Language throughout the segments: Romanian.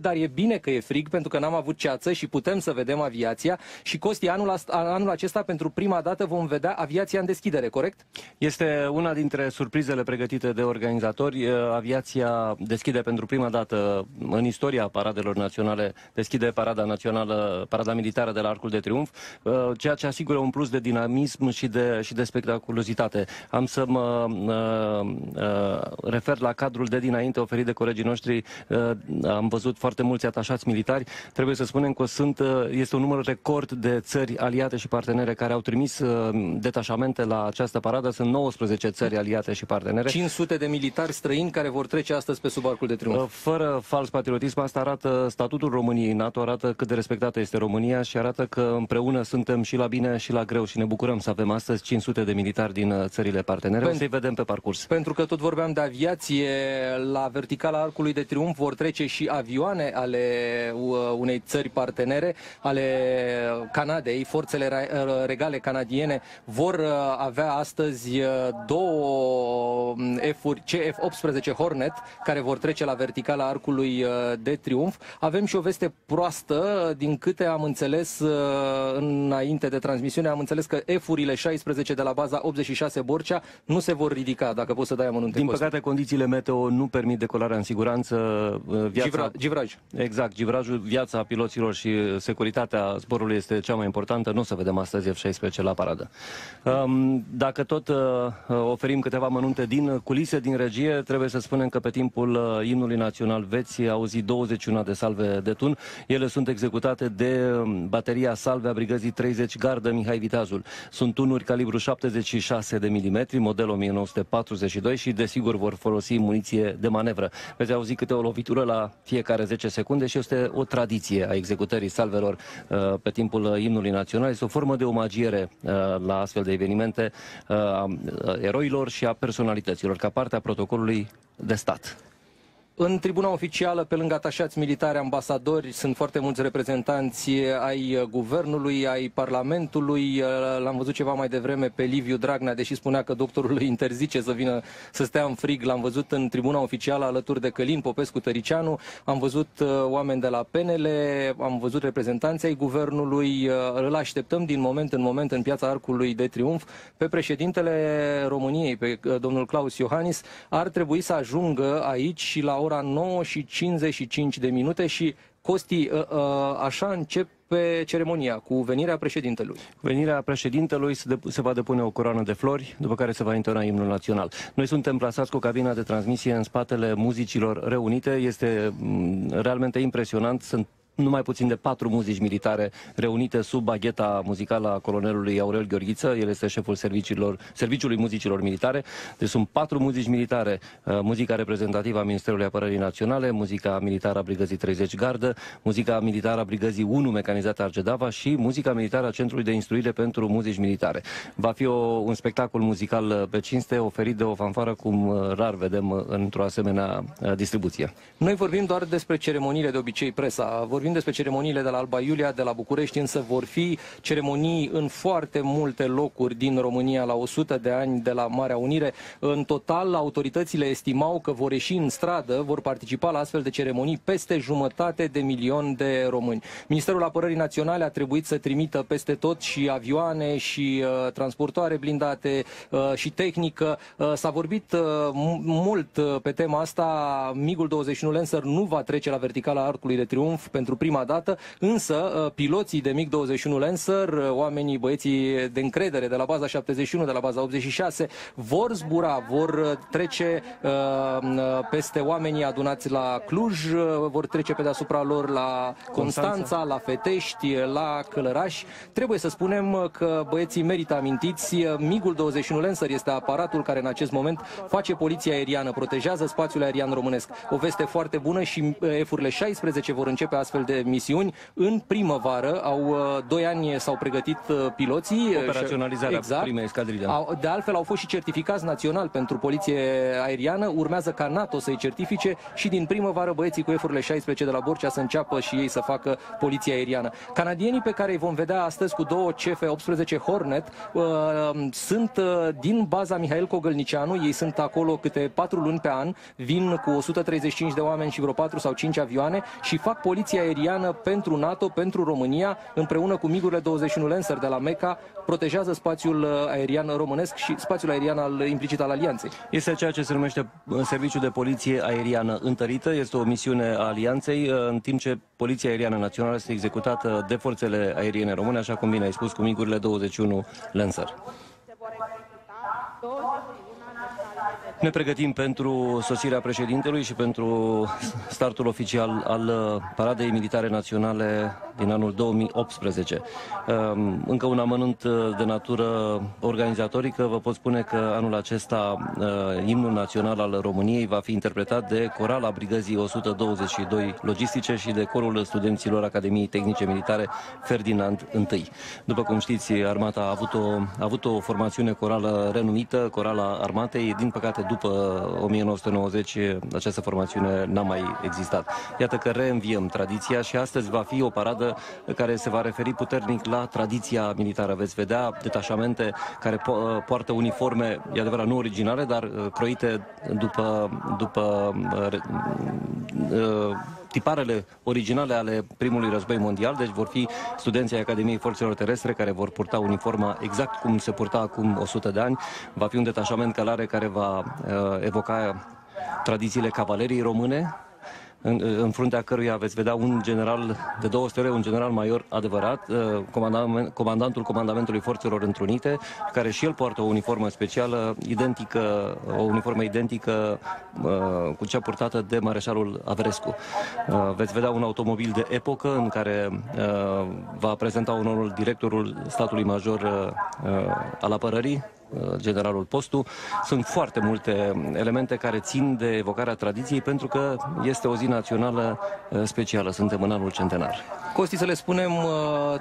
dar e bine că e frig pentru că n-am avut ceață și putem să vedem aviația și Costi, anul, anul acesta pentru prima dată vom vedea aviația în deschidere, corect? Este una dintre surprizele pregătite de organizatori. Aviația deschide pentru prima dată în istoria paradelor naționale, deschide parada națională, parada militară de la Arcul de Triunf, ceea ce asigură un plus de dinamism și de, și de spectaculozitate. Am să mă uh, uh, refer la cadrul de dinainte oferit de colegii noștri. Uh, am văzut foarte mulți atașați militari. Trebuie să spunem că sunt, uh, este un număr record de țări aliate și partenere care au trimis uh, detașamente la această paradă. Sunt 19 țări aliate și partenere. 500 de militari străini care vor trece astăzi pe sub arcul de triumf. Uh, fără fals patriotism, asta arată statutul României NATO, arată cât de respectată este România și arată că împreună suntem și la bine și la greu și ne bucurăm să avem astăzi 500 de militari din țările partenere. Pentru, o să-i vedem pe parcurs. Pentru că tot vorbeam de aviație, la verticala arcului de triumf vor trece și avioane ale unei țări partenere, ale Canadei, forțele regale canadiene vor uh, avea astăzi uh, două um, F-uri, CF-18 Hornet, care vor trece la verticala arcului uh, de triumf. Avem și o veste proastă, din câte am înțeles înainte de transmisiune, am înțeles că F-urile 16 de la baza 86 Borcea nu se vor ridica, dacă poți să dai amănunte. Din păcate, condițiile meteo nu permit decolarea în siguranță. Viața... Givra, givraj. Exact, givrajul, viața piloților și securitatea zborului este cea mai importantă. Nu o să vedem astăzi F-16 la paradă. Um, dacă tot uh, oferim câteva mănunte din culise, din regie, trebuie să spunem că pe timpul uh, imnului național veți auzi 21 de salve de tun. Ele sunt executate de um, bateria salve a brigăzii 30 Gardă Mihai Vitazul. Sunt tunuri calibru 76 de milimetri, model 1942 și desigur vor folosi muniție de manevră. Veți auzi câte o lovitură la fiecare 10 secunde și este o tradiție a executării salvelor uh, pe timpul imnului național. Este o formă de omagiere uh, la astfel de evenimente uh, a eroilor și a personalităților, ca parte a protocolului de stat. În tribuna oficială, pe lângă atașați militari, ambasadori, sunt foarte mulți reprezentanți ai guvernului, ai parlamentului. L-am văzut ceva mai devreme pe Liviu Dragnea, deși spunea că doctorul îi interzice să vină să stea în frig. L-am văzut în tribuna oficială alături de Călin Popescu Tăricianu. Am văzut uh, oameni de la PNL, am văzut reprezentanții ai guvernului. Uh, îl așteptăm din moment în moment în piața Arcului de Triumf pe președintele României, pe uh, domnul Claus Iohannis. Ar trebui să ajungă aici și la ora 9 și 55 de minute și Costi, ă, ă, așa începe ceremonia cu venirea președintelui. Venirea președintelui se, se va depune o coroană de flori, după care se va intona imnul național. Noi suntem plasați cu cabina de transmisie în spatele muzicilor reunite. Este realmente impresionant. Sunt numai puțin de patru muzici militare reunite sub bagheta muzicală a colonelului Aurel Gheorghiță. El este șeful serviciilor, Serviciului Muzicilor Militare. Deci sunt patru muzici militare. Uh, muzica reprezentativă a Ministerului Apărării Naționale, muzica militară a Brigăzii 30 Gardă, muzica militară a Brigăzii 1 Mecanizată Argedava și muzica militară a Centrului de Instruire pentru Muzici Militare. Va fi o, un spectacol muzical uh, pe cinste oferit de o fanfară cum uh, rar vedem într-o asemenea distribuție. Noi vorbim doar despre ceremoniile de obicei presa. Vorbim vorbim despre ceremoniile de la Alba Iulia, de la București, însă vor fi ceremonii în foarte multe locuri din România la 100 de ani de la Marea Unire. În total, autoritățile estimau că vor ieși în stradă, vor participa la astfel de ceremonii peste jumătate de milion de români. Ministerul Apărării Naționale a trebuit să trimită peste tot și avioane și uh, transportoare blindate uh, și tehnică. Uh, s-a vorbit uh, mult uh, pe tema asta. Migul 21 Lancer nu va trece la verticala Arcului de Triunf pentru prima dată, însă uh, piloții de MiG-21 Lancer, uh, oamenii, băieții de încredere de la baza 71, de la baza 86, vor zbura, vor uh, trece peste oamenii adunați la Cluj, vor trece pe deasupra lor la Constanța, la Fetești, la Călăraș. Trebuie să spunem că băieții merită amintiți. MiG-ul 21 Lancer este aparatul care în acest moment face poliția aeriană, protejează spațiul aerian românesc. O veste foarte bună și F-urile 16 vor începe astfel de misiuni. În primăvară, au doi ani s-au pregătit piloții. Operaționalizarea exact. primei escadrile. De altfel, au fost și certificați național pentru poliție aeriană. Urmează ca NATO să-i certifice și din primăvară băieții cu F-urile 16 de la Borcea să înceapă și ei să facă poliția aeriană. Canadienii pe care îi vom vedea astăzi cu două CF-18 Hornet uh, sunt uh, din baza Mihail Cogălnicianu. Ei sunt acolo câte patru luni pe an, vin cu 135 de oameni și vreo 4 sau 5 avioane și fac poliția aeriană pentru NATO, pentru România, împreună cu migurile 21 Lancer de la Meca, protejează spațiul uh, aerian românesc și spațiul aerian al implicit al alianței. Este ceea ce se numește uh, Serviciul de Poliție Aeriană Întărită. Este o misiune a alianței, uh, în timp ce Poliția Aeriană Națională este executată de forțele aeriene române, așa cum bine ai spus, cu migurile 21 Lancer. Ne pregătim pentru sosirea președintelui și pentru startul oficial al uh, Paradei Militare Naționale din anul 2018. Um, încă un amănunt uh, de natură organizatorică. Vă pot spune că anul acesta uh, imnul național al României va fi interpretat de corala Brigăzii 122 Logistice și de corul studenților Academiei Tehnice Militare Ferdinand I. După cum știți, armata a avut o, a avut o formațiune corală renumită, corala armatei. Din păcate, după 1990 această formațiune n-a mai existat. Iată că reînviem tradiția și astăzi va fi o paradă care se va referi puternic la tradiția militară. Veți vedea detașamente care po- poartă uniforme, e adevărat, nu originale, dar uh, croite după, după uh, uh, tiparele originale ale primului război mondial, deci vor fi studenții Academiei Forțelor Terestre care vor purta uniforma exact cum se purta acum 100 de ani. Va fi un detașament călare care va uh, evoca tradițiile cavaleriei române, în, în fruntea căruia veți vedea un general de două stele, un general major adevărat, uh, comandament, comandantul comandamentului forțelor întrunite, care și el poartă o uniformă specială, identică, o uniformă identică uh, cu cea purtată de mareșalul Avrescu. Uh, veți vedea un automobil de epocă în care va prezenta onorul directorul statului major al apărării, Uh, generalul Postu. Sunt foarte multe elemente care țin de evocarea tradiției pentru că este o zi națională uh, specială. Suntem în anul centenar. Costi, să le spunem uh,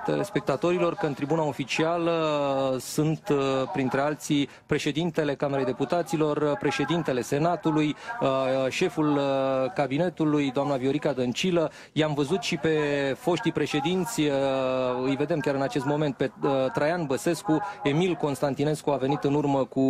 telespectatorilor că în tribuna oficială sunt, printre alții, președintele Camerei Deputaților, președintele Senatului, șeful cabinetului, doamna Viorica Dăncilă. I-am văzut și pe foștii președinți, îi vedem chiar în acest moment, pe Traian Băsescu, Emil Constantinescu a venit în urmă cu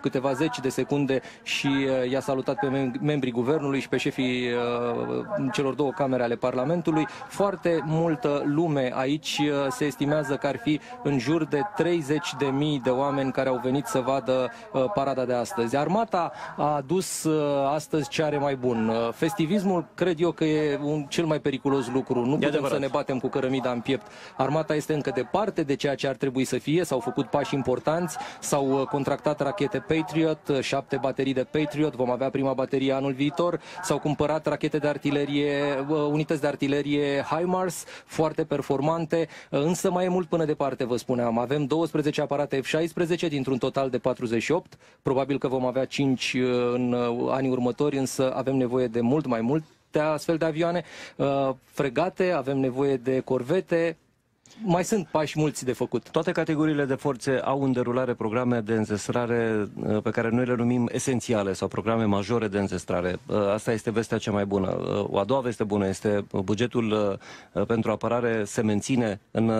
câteva zeci de secunde și uh, i-a salutat pe membrii guvernului și pe șefii uh, celor două camere ale Parlamentului. Foarte multă lume aici uh, se estimează că ar fi în jur de 30 de mii de oameni care au venit să vadă parada de astăzi. Armata a adus astăzi ce are mai bun. Festivismul cred eu că e un cel mai periculos lucru. Nu putem să ne batem cu cărămida în piept. Armata este încă departe de ceea ce ar trebui să fie. S-au făcut pași importanți. S-au uh, contractat rachete Patriot, uh, șapte baterii de Patriot, vom avea prima baterie anul viitor. S-au cumpărat rachete de artilerie, uh, unități de artilerie HIMARS, foarte performante, însă mai e mult până departe, vă spuneam. Avem 12 aparate F-16 dintr-un total de 48. Probabil că vom avea 5 în anii următori, însă avem nevoie de mult mai mult de astfel de avioane, fregate, avem nevoie de corvete, mai sunt pași mulți de făcut. Toate categoriile de forțe au în derulare programe de înzestrare uh, pe care noi le numim esențiale sau programe majore de înzestrare. Uh, asta este vestea cea mai bună. Uh, o a doua veste bună este bugetul pentru apărare se menține în,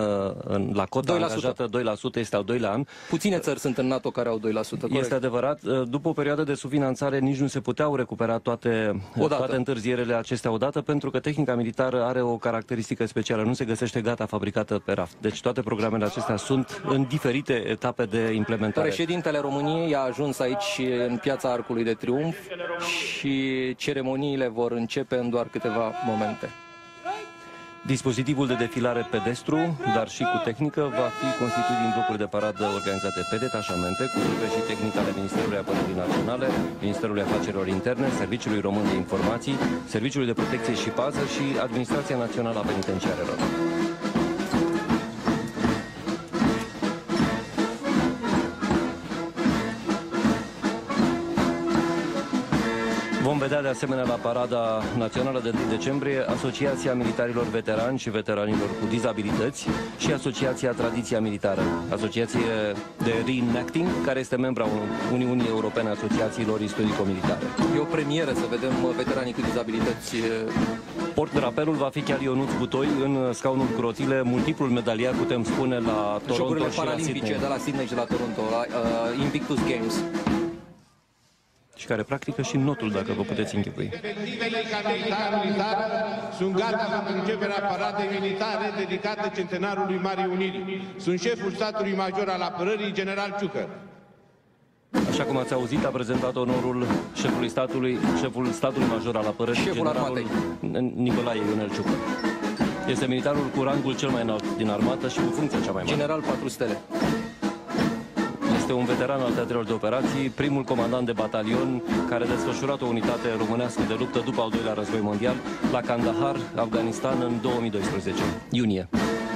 în la cota 2%. angajată 2%, este al doilea an. Puține țări sunt în NATO care au 2%. Corect. Este adevărat. După o perioadă de subfinanțare nici nu se puteau recupera toate, toate întârzierele acestea odată pentru că tehnica militară are o caracteristică specială. Nu se găsește gata fabricată pe raft. Deci toate programele acestea sunt în diferite etape de implementare. Președintele României a ajuns aici în piața Arcului de Triumf și ceremoniile vor începe în doar câteva momente. Dispozitivul de defilare pedestru, dar și cu tehnică, va fi constituit din blocuri de paradă organizate pe detașamente, cu trupe și tehnică ale Ministerului Apărării Naționale, Ministerului Afacerilor Interne, Serviciului Român de Informații, Serviciului de Protecție și Pază și Administrația Națională a Penitenciarelor. Vedea de asemenea la Parada Națională de 1 decembrie Asociația Militarilor Veterani și Veteranilor cu Dizabilități și Asociația Tradiția Militară, Asociație de Reenacting, care este membra Uniunii Europene Asociațiilor Istorico-Militare. E o premieră să vedem veteranii cu dizabilități. Port drapelul va fi chiar Ionuț Butoi în scaunul cu rotile, multiplul medaliat, putem spune, la Toronto Jocurile și la paralimpice Sydney. de la Sydney și la Toronto, la uh, Invictus Games. Și care practică și notul, dacă vă puteți închipui. Efectivele ca militar militar sunt gata pentru începerea paradei militare dedicate centenarului Marii Unirii. Sunt șeful statului major al apărării, general Ciucă. Așa cum ați auzit, a prezentat onorul șefului statului, șeful statului major al apărării, Șeful generalul Nicolae Ionel Ciucă. Este militarul cu rangul cel mai înalt din armată și cu funcția cea mai mare. General 4 stele. Este un veteran al teatrelor de operații, primul comandant de batalion care a desfășurat o unitate românească de luptă după al doilea război mondial la Kandahar, Afganistan, în 2012, iunie.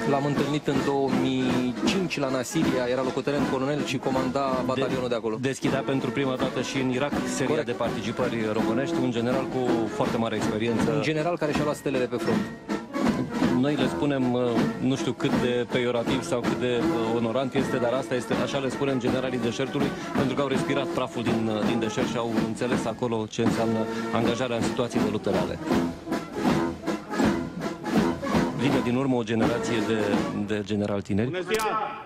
L-am întâlnit în 2005 la Nasiria, era locotenent colonel și comanda batalionul de, acolo. Deschidea pentru prima dată și în Irak seria Corect. de participări românești, un general cu foarte mare experiență. Un general care și-a luat stelele pe front. Noi le spunem, uh, nu știu cât de peiorativ sau cât de uh, onorant este, dar asta este, așa le spunem generalii deșertului, pentru că au respirat praful din, uh, din deșert și au înțeles acolo ce înseamnă angajarea în situații de luptă reale. Vine din urmă o generație de, de general tineri. Bună ziua!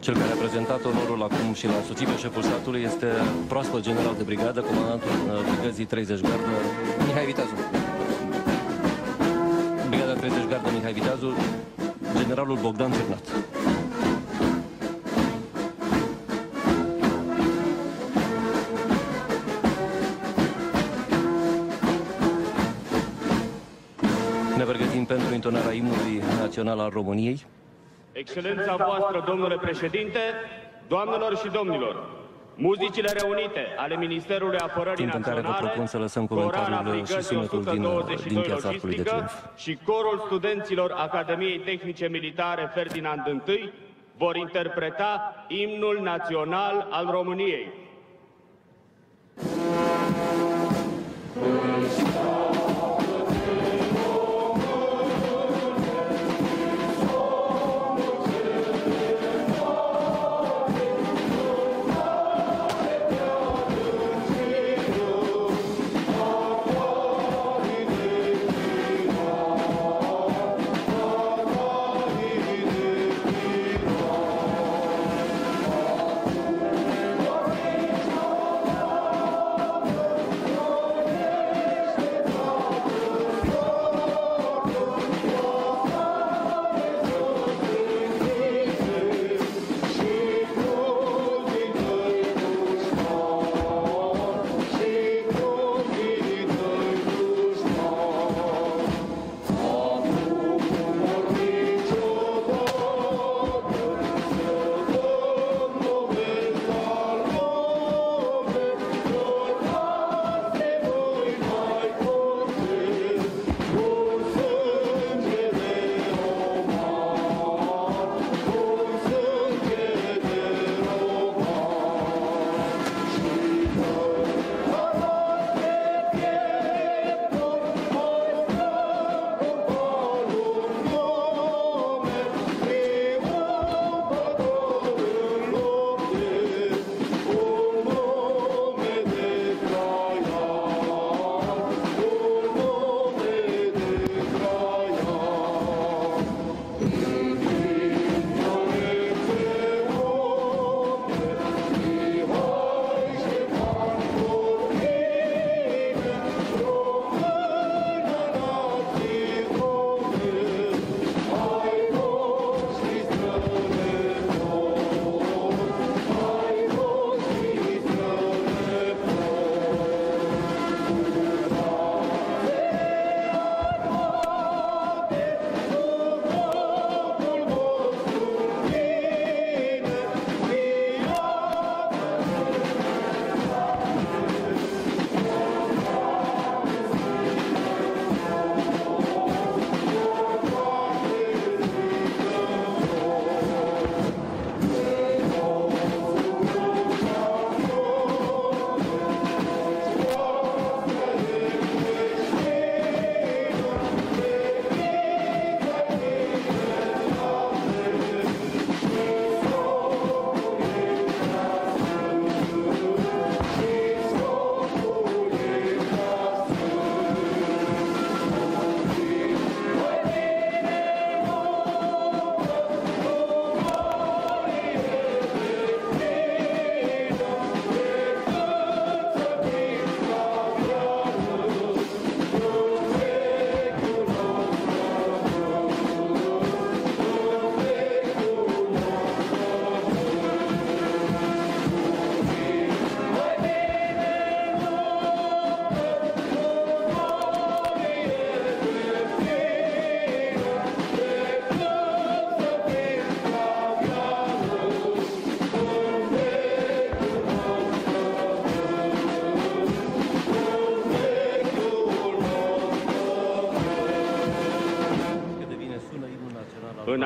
Cel care a prezentat onorul acum și l-a însuțit pe șeful statului este proaspăt general de brigadă, comandantul uh, brigăzii 30 gardă, Mihai Viteazu. Brigada 30 gardă Mihai Viteazu, generalul Bogdan Cernat. Ne pregătim pentru intonarea imnului național al României. Excelența voastră, domnule președinte, doamnelor și domnilor, muzicile reunite ale Ministerului Apărării Timp în care vă Naționale, propun să lăsăm Corana comentariul și Brigăzii sunetul din- 122 din Piața Arcului de Logistică Triumf. și corul studenților Academiei Tehnice Militare Ferdinand I vor interpreta imnul național al României.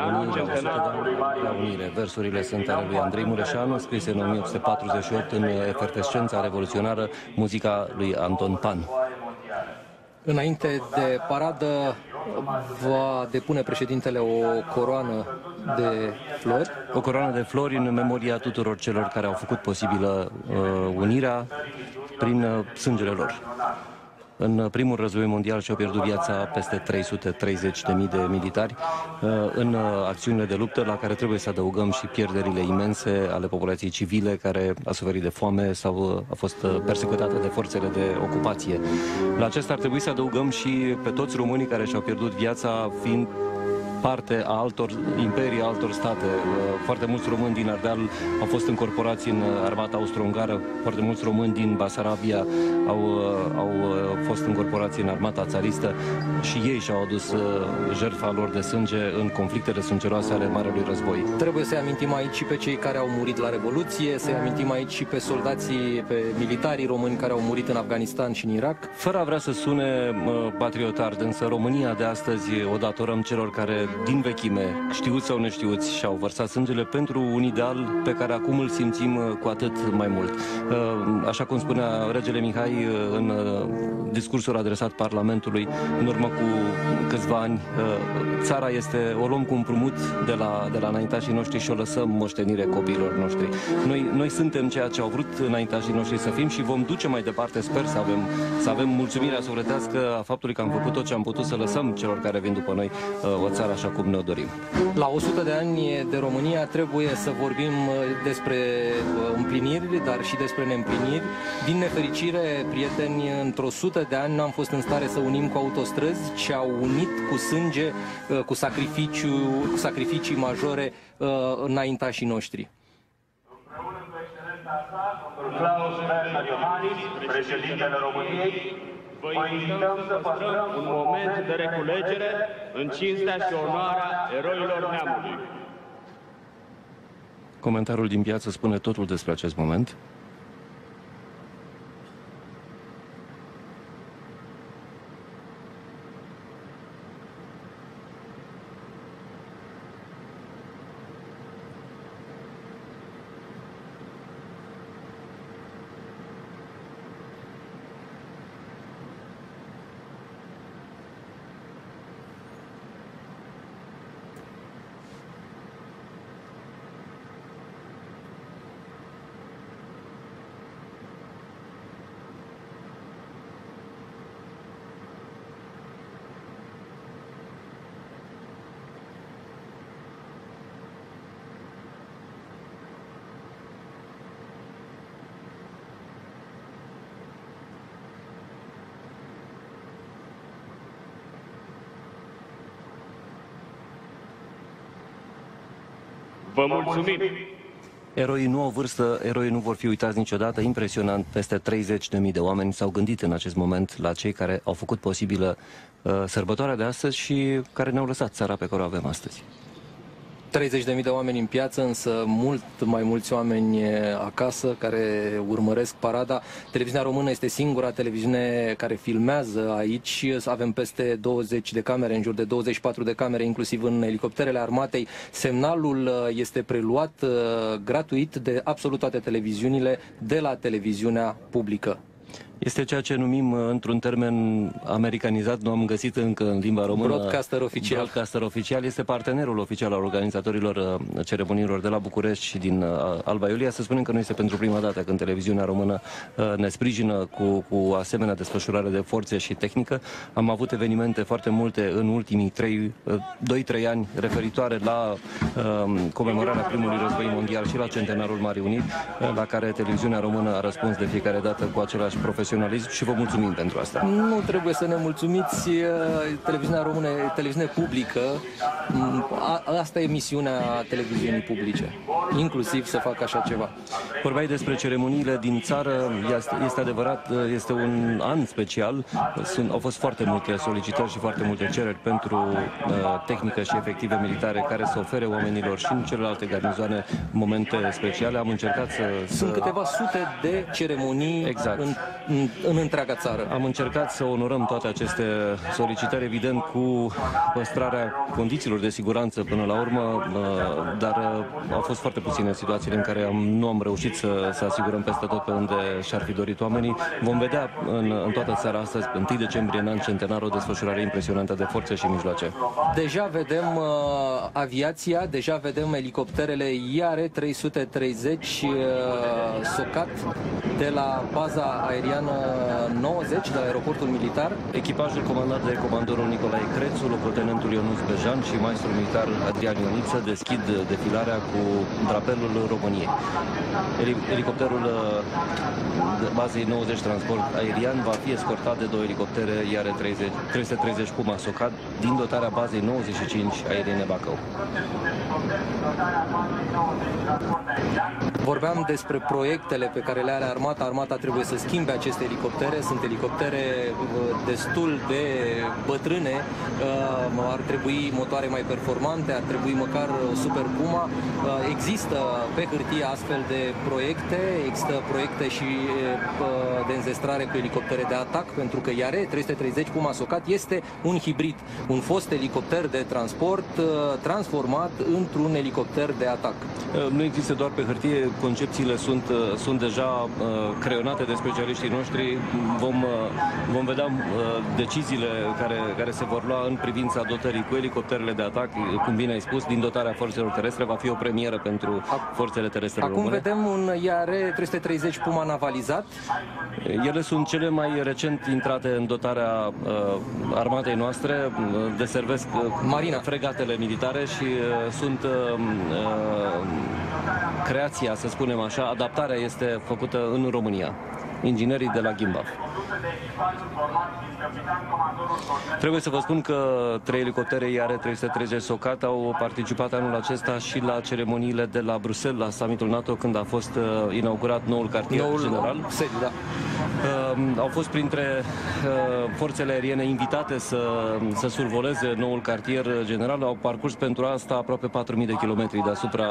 În anul centenarului la Unire. Versurile sunt ale lui Andrei Mureșanu, scrise în 1848 în efervescența revoluționară, muzica lui Anton Pan. Înainte de paradă va depune președintele o coroană de flori. O coroană de flori în memoria tuturor celor care au făcut posibilă uh, unirea prin uh, sângele lor. În primul război mondial și-au pierdut viața peste 330.000 de militari uh, în uh, acțiunile de luptă la care trebuie să adăugăm și pierderile imense ale populației civile care a suferit de foame sau uh, a fost persecutată de forțele de ocupație. La acesta ar trebui să adăugăm și pe toți românii care și-au pierdut viața fiind parte a altor imperii, a altor state. Uh, foarte mulți români din Ardeal au fost încorporați în armata austro-ungară, foarte mulți români din Basarabia au, uh, au uh, fost încorporați în armata țaristă și ei și-au adus jertfa lor de sânge în conflictele sângeroase ale Marelui Război. Trebuie să-i amintim aici și pe cei care au murit la Revoluție, să-i amintim aici și pe soldații, pe militarii români care au murit în Afganistan și în Irak. Fără a vrea să sune patriotar, însă România de astăzi o datorăm celor care din vechime, știuți sau neștiuți, și-au vărsat sângele pentru un ideal pe care acum îl simțim uh, cu atât mai mult. Uh, așa cum spunea regele Mihai uh, în discursul adresat Parlamentului în urmă cu câțiva ani, țara este, o luăm cu împrumut de la, de la înaintașii noștri și o lăsăm moștenire copiilor noștri. Noi, noi suntem ceea ce au vrut înaintașii noștri să fim și vom duce mai departe, sper să avem, să avem mulțumirea sufletească a faptului că am făcut tot ce am putut să lăsăm celor care vin după noi o țară așa cum ne-o dorim. La 100 de ani de România trebuie să vorbim uh, despre uh, împliniri, dar și despre neîmpliniri. Din nefericire, prieteni, într-o sută de ani nu am fost în stare să unim cu autostrăzi, ci au unit cu sânge, uh, cu, sacrificiu, cu sacrificii majore înaintașii noștri. Claus Bernard Iohannis, președintele României, Vă invităm să păstrăm un moment de reculegere în cinstea și onoarea eroilor neamului. Comentariul din piață spune totul despre acest moment. Vă mulțumim! Eroii nu au vârstă, eroii nu vor fi uitați niciodată. Impresionant, peste 30.000 de oameni s-au gândit în acest moment la cei care au făcut posibilă uh, sărbătoarea de astăzi și care ne-au lăsat țara pe care o avem astăzi. 30.000 de oameni în piață, însă mult mai mulți oameni acasă care urmăresc parada. Televiziunea română este singura televiziune care filmează aici. Avem peste 20 de camere, în jur de 24 de camere, inclusiv în elicopterele armatei. Semnalul este preluat gratuit de absolut toate televiziunile de la televiziunea publică. Este ceea ce numim uh, într-un termen americanizat, nu am găsit încă în limba română. Broadcaster oficial. Broadcaster oficial este partenerul oficial al organizatorilor uh, ceremoniilor de la București și din uh, Alba Iulia. Să spunem că nu este pentru prima dată când televiziunea română ne sprijină cu, cu asemenea desfășurare de forțe și tehnică. Am avut evenimente foarte multe în ultimii 2-3 ani referitoare la um, comemorarea primului război mondial și la centenarul Marii Unit, la care televiziunea română a răspuns de fiecare dată cu același profesionalism profesionalism și vă mulțumim pentru asta. Nu trebuie să ne mulțumiți, televiziunea română, televiziune publică, asta e misiunea televiziunii publice, inclusiv să facă așa ceva. Vorbeai despre ceremoniile din țară, este adevărat, este un an special, Sunt, au fost foarte multe solicitări și foarte multe cereri pentru uh, tehnică și efective militare care să ofere oamenilor și în celelalte garnizoane momente speciale. Am încercat să... Sunt câteva sute de ceremonii exact. în în în, în întreaga țară. Am încercat să onorăm toate aceste solicitări, evident, cu păstrarea condițiilor de siguranță până la urmă, uh, dar uh, au fost foarte puține situațiile în care am, nu am reușit să, să asigurăm peste tot pe unde și-ar fi dorit oamenii. Vom vedea în, în toată țara astăzi, pe 1 decembrie, în an centenar, o desfășurare impresionantă de forțe și mijloace. Deja vedem uh, aviația, deja vedem elicopterele IARE 330 uh, socat de la baza aeriană 90 de la aeroportul militar. Echipajul comandat de comandorul Nicolae Crețu, locotenentul Ionuț Bejan și maestrul militar Adrian Ioniță deschid defilarea cu drapelul României. Elicopterul uh, bazei 90 transport aerian va fi escortat de două elicoptere Iare 30, 330 Puma Socat din dotarea bazei 95 aeriene Bacău. Vorbeam despre proiectele pe care le are armata. Armata trebuie să schimbe aceste elicoptere. Sunt elicoptere uh, destul de bătrâne. Uh, ar trebui motoare mai performante, ar trebui măcar Super Puma. Uh, există pe hârtie astfel de proiecte. Există proiecte și de înzestrare cu elicoptere de atac, pentru că Iare 330 Puma Socat este un hibrid, un fost elicopter de transport transformat într-un elicopter de atac. Nu există doar pe hârtie concepțiile sunt, uh, sunt deja uh, creionate de specialiștii noștri. Vom, uh, vom vedea deciziile care, care se vor lua în privința dotării cu elicopterele de atac, cum bine ai spus, din dotarea forțelor terestre. Va fi o premieră pentru forțele terestre Acum române. vedem un IAR 330 Puma navalizat. Ele sunt cele mai recent intrate în dotarea uh, armatei noastre, deservesc uh, Marina. fregatele militare și uh, sunt uh, creația, să spunem așa, adaptarea este făcută în România. Inginerii de la Gimbaf. Trebuie să vă spun că trei elicoptere IAR 330 Socat au participat anul acesta și la ceremoniile de la Bruxelles, la summitul NATO, când a fost uh, inaugurat noul cartier Noul general. sediu, da. Uh, au fost printre uh, forțele aeriene invitate să, să survoleze noul cartier general. Au parcurs pentru asta aproape 4.000 de kilometri deasupra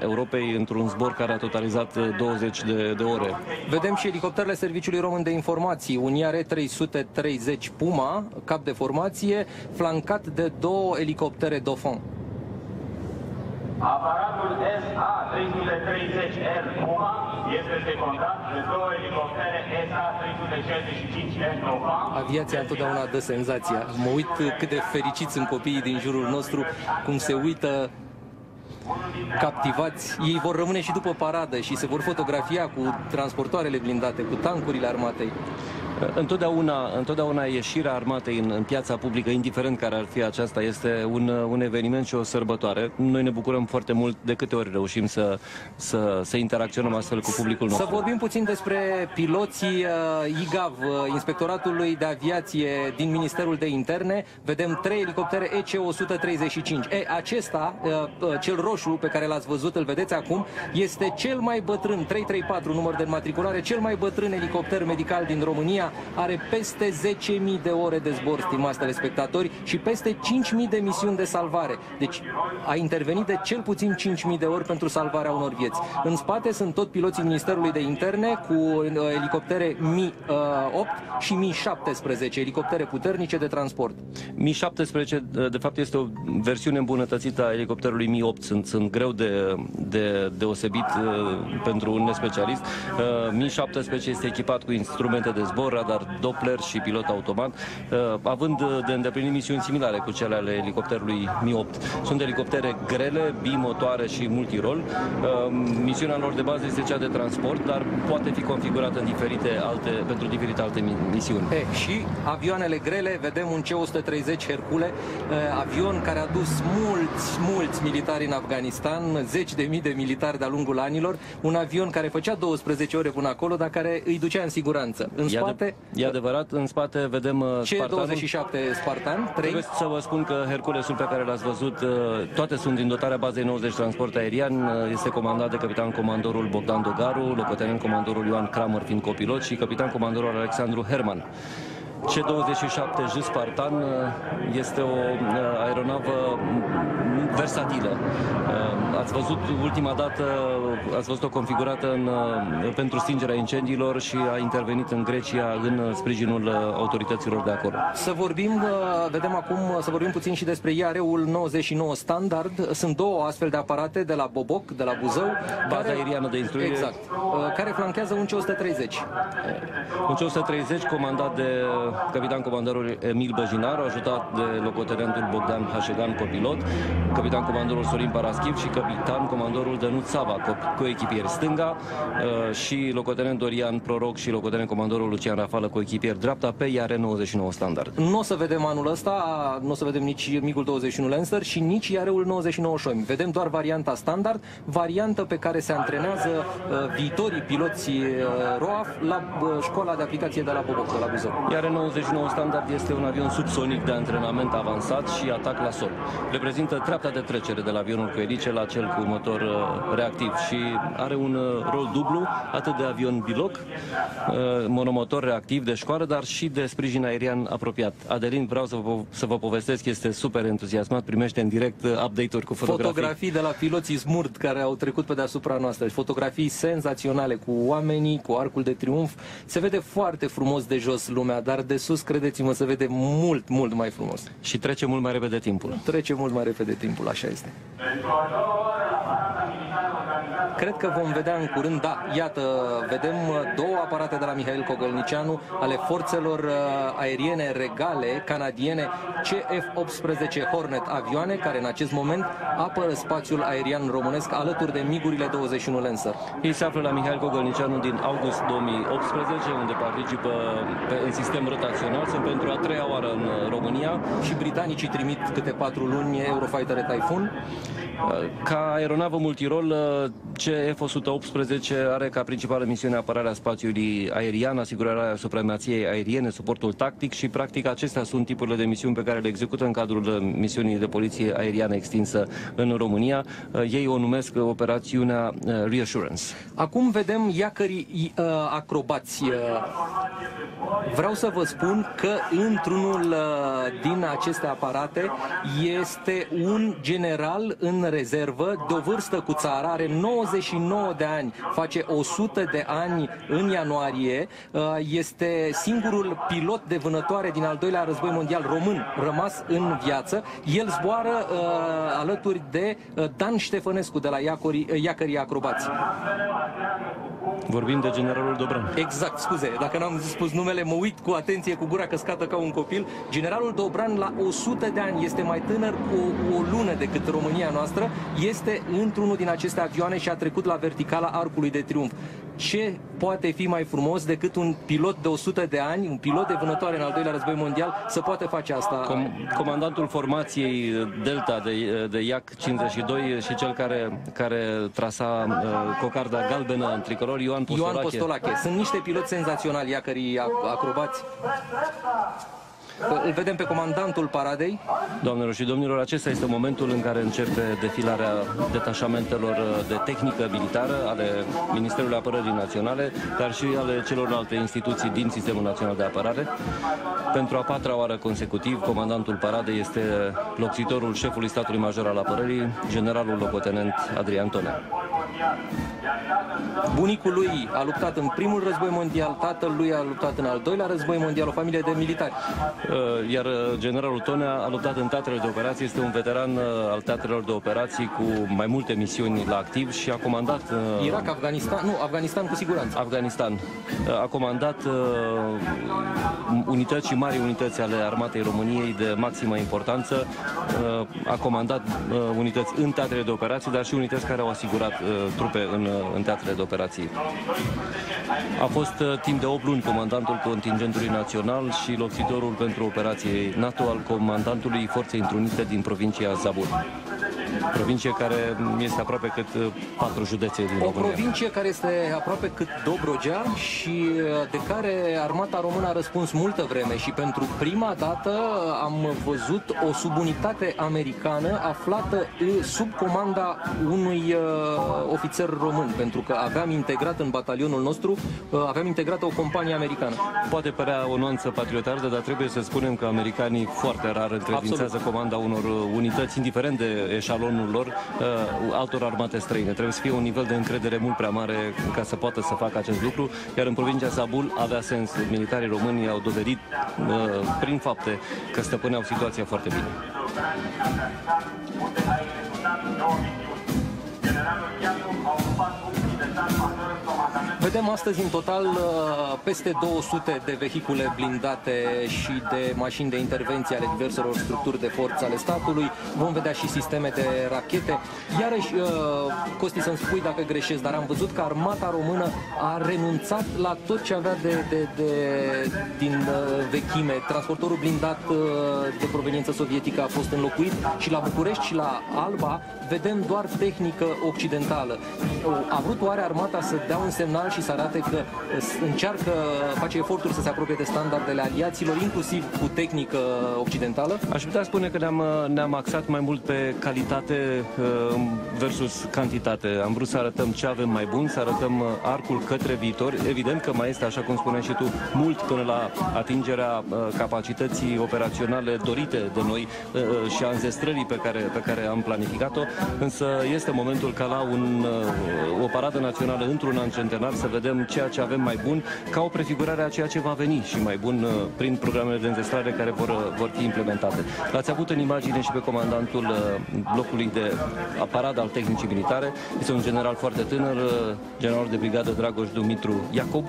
Europei într-un zbor care a totalizat 20 de, de ore. Vedem și elicopterele Serviciului Român de Informații, Uniare 330 Puma, cap de formație, flancat de două elicoptere Dauphin. Aparatul SA-330R Puma este secundat de două elicoptere SA-365R Nova. Aviația întotdeauna dă senzația. Mă uit cât de fericiți sunt copiii din jurul nostru, cum se uită captivați. Ei vor rămâne și după paradă și se vor fotografia cu transportoarele blindate, cu tancurile armatei. Întotdeauna, întotdeauna ieșirea armatei în, în piața publică, indiferent care ar fi aceasta, este un, un eveniment și o sărbătoare. Noi ne bucurăm foarte mult de câte ori reușim să, să, să interacționăm astfel cu publicul nostru. Să vorbim puțin despre piloții uh, IGAV, uh, Inspectoratului de Aviație din Ministerul de Interne. Vedem trei elicoptere EC-135. E, acesta, uh, uh, cel roșu pe care l-ați văzut, îl vedeți acum, este cel mai bătrân, 334 număr de înmatriculare, cel mai bătrân elicopter medical din România are peste 10.000 de ore de zbor, stimați telespectatori, și peste 5.000 de misiuni de salvare. Deci a intervenit de cel puțin 5.000 de ori pentru salvarea unor vieți. În spate sunt tot piloții Ministerului de Interne cu uh, elicoptere Mi-8 și Mi-17, elicoptere puternice de transport. Mi-17, de fapt, este o versiune îmbunătățită a elicopterului Mi-8. Sunt, sunt greu de, de deosebit uh, pentru un nespecialist. Uh, Mi-17 este echipat cu instrumente de zbor, radar Doppler și pilot automat, uh, având de îndeplinit misiuni similare cu cele ale elicopterului Mi-8. Sunt elicoptere grele, bimotoare și multirol. Uh, misiunea lor de bază este cea de transport, dar poate fi configurată în diferite alte, pentru diferite alte misiuni. E, și avioanele grele, vedem un C-130 Hercule, avion care a dus mulți, mulți militari în Afganistan, zeci de mii de militari de-a lungul anilor, un avion care făcea 12 ore până acolo, dar care îi ducea în siguranță. În spate spate. E adevărat, în spate vedem uh, Spartanul. C27 Spartan, 3. Trebuie să vă spun că Herculesul pe care l-ați văzut, uh, toate sunt din dotarea bazei 90 transport aerian, uh, este comandat de capitan comandorul Bogdan Dogaru, locotenent comandorul Ioan Kramer fiind copilot și capitan comandorul Alexandru Herman. C-27 J Spartan este o aeronavă versatilă. Ați văzut ultima dată ați văzut-o configurată în, uh, pentru stingerea incendiilor și a intervenit în Grecia în uh, sprijinul uh, autorităților de acolo. Să vorbim, uh, vedem acum, uh, să vorbim puțin și despre IAR-ul 99 standard. Sunt două astfel de aparate de la Boboc, de la Buzău. Baza aeriană de instruire. Exact. Uh, Care flanchează un C-130. Un C-130 comandat de capitan comandarul Emil Băjinaru, ajutat de locotenentul Bogdan Hașegan, copilot, capitan comandorul Sorin Paraschiv și capitan comandorul Dănuț Sava, co- coechipier stânga uh, și locotenent Dorian Proroc și locotenent comandorul Lucian Rafală, coechipier dreapta pe IAR 99 standard. Nu o să vedem anul ăsta, nu o să vedem nici MiG-ul 21 Lancer și nici IAR-ul 99 Șoimi. Vedem doar varianta standard, variantă pe care se antrenează uh, viitorii piloți uh, ROAF la uh, școala de aplicație de la Boboc, de la Buzău. Iar 99 standard este un avion subsonic de antrenament avansat și atac la sol. Reprezintă treapta de trecere de la avionul cu elice la cel cu motor uh, reactiv și are un uh, rol dublu, atât de avion biloc, uh, monomotor reactiv de școală, dar și de sprijin aerian apropiat. Adelin, vreau să vă, să vă povestesc, este super entuziasmat, primește în direct uh, update-uri cu fotografii. Fotografii de la piloții smurt care au trecut pe deasupra noastră. Fotografii senzaționale cu oamenii, cu arcul de triumf. Se vede foarte frumos de jos lumea, dar de sus, credeți-mă, se vede mult, mult mai frumos. Și trece mult mai repede timpul. Trece mult mai repede timpul, așa este. Cred că vom vedea în curând, da, iată, vedem uh, două aparate de la Mihail Cogălnicianu ale forțelor uh, aeriene regale canadiene CF-18 Hornet avioane, care în acest moment apără spațiul aerian românesc alături de migurile 21 Lancer. Ei se află la Mihail Gogolnicianu din august 2018, unde participă pe, în sistem rotațional. Sunt pentru a treia oară în uh, România. Și britanicii trimit câte patru luni Eurofighter Typhoon. Uh, Ca aeronavă multirol, uh, CF-118 are ca principală misiune apărarea spațiului aerian, asigurarea supremației aeriene, suportul tactic și, practic, acestea sunt tipurile de misiuni pe care le execută în cadrul uh, misiunii de poliție aeriană extinsă în România. Uh, Ei o numesc uh, operațiunea uh, Reassurance. Acum vedem iacării uh, acrobați. Uh, vreau să vă spun că într-unul uh, din aceste aparate este un general în rezervă de o vârstă cu țara, are 99 de ani, face 100 de ani în ianuarie, uh, este singurul pilot de vânătoare din al doilea război mondial român rămas în viață. El zboară uh, alături de uh, Dan Ștefănescu de la Iacării, Iacării Acrobați. Vorbim de generalul Dobran. Exact, scuze, dacă n-am spus numele, mă uit cu atenție, cu gura căscată ca un copil. Generalul Dobran, la 100 de ani, este mai tânăr cu o, o lună decât România noastră, este într-unul din aceste avioane și a trecut la verticala Arcului de Triunf. Ce poate fi mai frumos decât un pilot de 100 de ani, un pilot de vânătoare în al doilea război mondial, să poate face asta? Com- comandantul formației Delta de, de IAC 52 și cel care, care trasa uh, cocarda galbenă în tricolor, Ioan Postolache. Ioan Postolache. Sunt niște piloți senzaționali, iacării ac- acrobați. Îl vedem pe comandantul paradei. Doamnelor și domnilor, acesta este momentul în care începe defilarea detașamentelor de tehnică militară ale Ministerului Apărării Naționale, dar și ale celorlalte instituții din Sistemul Național de Apărare. Pentru a patra oară consecutiv, comandantul paradei este locțitorul șefului statului major al apărării, generalul locotenent Adrian Tonea. Bunicul lui a luptat în primul război mondial, tatăl lui a luptat în al doilea război mondial, o familie de militari. Uh, Iar uh, generalul Tonea a luptat în teatrele de operații, este un veteran uh, al teatrelor de operații cu mai multe misiuni la activ și a comandat uh, Irak, Afganistan, nu, Afganistan cu siguranță. Afganistan. Uh, A comandat uh, unități și mari unități ale Armatei României de maximă importanță. Uh, A comandat uh, unități în teatrele de operații, dar și unități care au asigurat uh, trupe în, uh, în teatrele de operații. A fost uh, timp de 8 luni comandantul contingentului național și locțitorul pentru operații NATO al comandantului Forței Întrunite din provincia Zabur. Provincie care este aproape cât uh, patru județe din O România. provincie care este aproape cât Dobrogea și uh, de care armata română a răspuns multă vreme și pentru prima dată am văzut o subunitate americană aflată uh, sub comanda unui uh, ofițer român, pentru că aveam integrat în batalionul nostru, uh, aveam integrat o companie americană. Poate părea o nuanță patriotardă, dar trebuie să spunem că americanii foarte rar întrevințează comanda unor unități, indiferent de eșalonul lor, uh, altor armate străine. Trebuie să fie un nivel de încredere mult prea mare ca să poată să facă acest lucru, iar în provincia Sabul avea sens. Militarii români au dovedit uh, prin fapte că stăpâneau situația foarte bine. Generalul Ianu a ocupat funcții de stat major în comandament Vedem astăzi în total uh, peste 200 de vehicule blindate și de mașini de intervenție ale diverselor structuri de forță ale statului. Vom vedea și sisteme de rachete. Iarăși, uh, Costi, să-mi spui dacă greșesc, dar am văzut că armata română a renunțat la tot ce avea de, de, de, din uh, vechime. Transportorul blindat de proveniență sovietică a fost înlocuit și la București și la Alba vedem doar tehnică occidentală. A vrut oare armata să dea un semnal și să arate că încearcă, face eforturi să se apropie de standardele aliaților, inclusiv cu tehnică occidentală? Aș putea spune că ne-am, ne-am axat mai mult pe calitate uh, versus cantitate. Am vrut să arătăm ce avem mai bun, să arătăm uh, arcul către viitor. Evident că mai este, așa cum spuneai și tu, mult până la atingerea uh, capacității operaționale dorite de noi și a înzestrării pe care, pe care am planificat-o, însă este momentul ca la un, o paradă națională într-un an centenar să vedem ceea ce avem mai bun ca o prefigurare a ceea ce va veni și mai bun uh, prin programele de înzestrare care vor, uh, vor fi implementate. L-ați avut în imagine și pe comandantul uh, blocului de aparat al tehnicii militare. Este un general foarte tânăr, general de brigadă Dragoș Dumitru Iacob,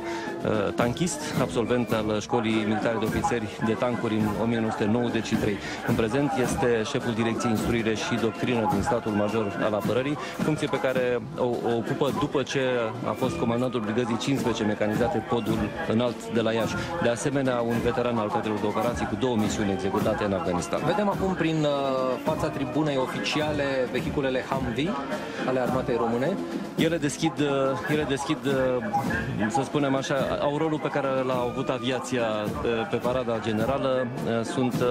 tanchist, absolvent al școlii militare de ofițeri de tancuri în 1993. În prezent este șeful direcției instruire și doctrină din statul major al apărării, funcție pe care o, o ocupă după ce a fost comandantul brigăzii 15 mecanizate podul înalt de la Iași. De asemenea, un veteran al cadrelor de operații cu două misiuni executate în Afganistan. Vedem acum prin uh, fața tribunei oficiale vehiculele Humvee ale armatei române. Ele deschid, uh, ele deschid, uh, să spunem așa, au rolul pe care l-a avut aviația pe parada generală. Sunt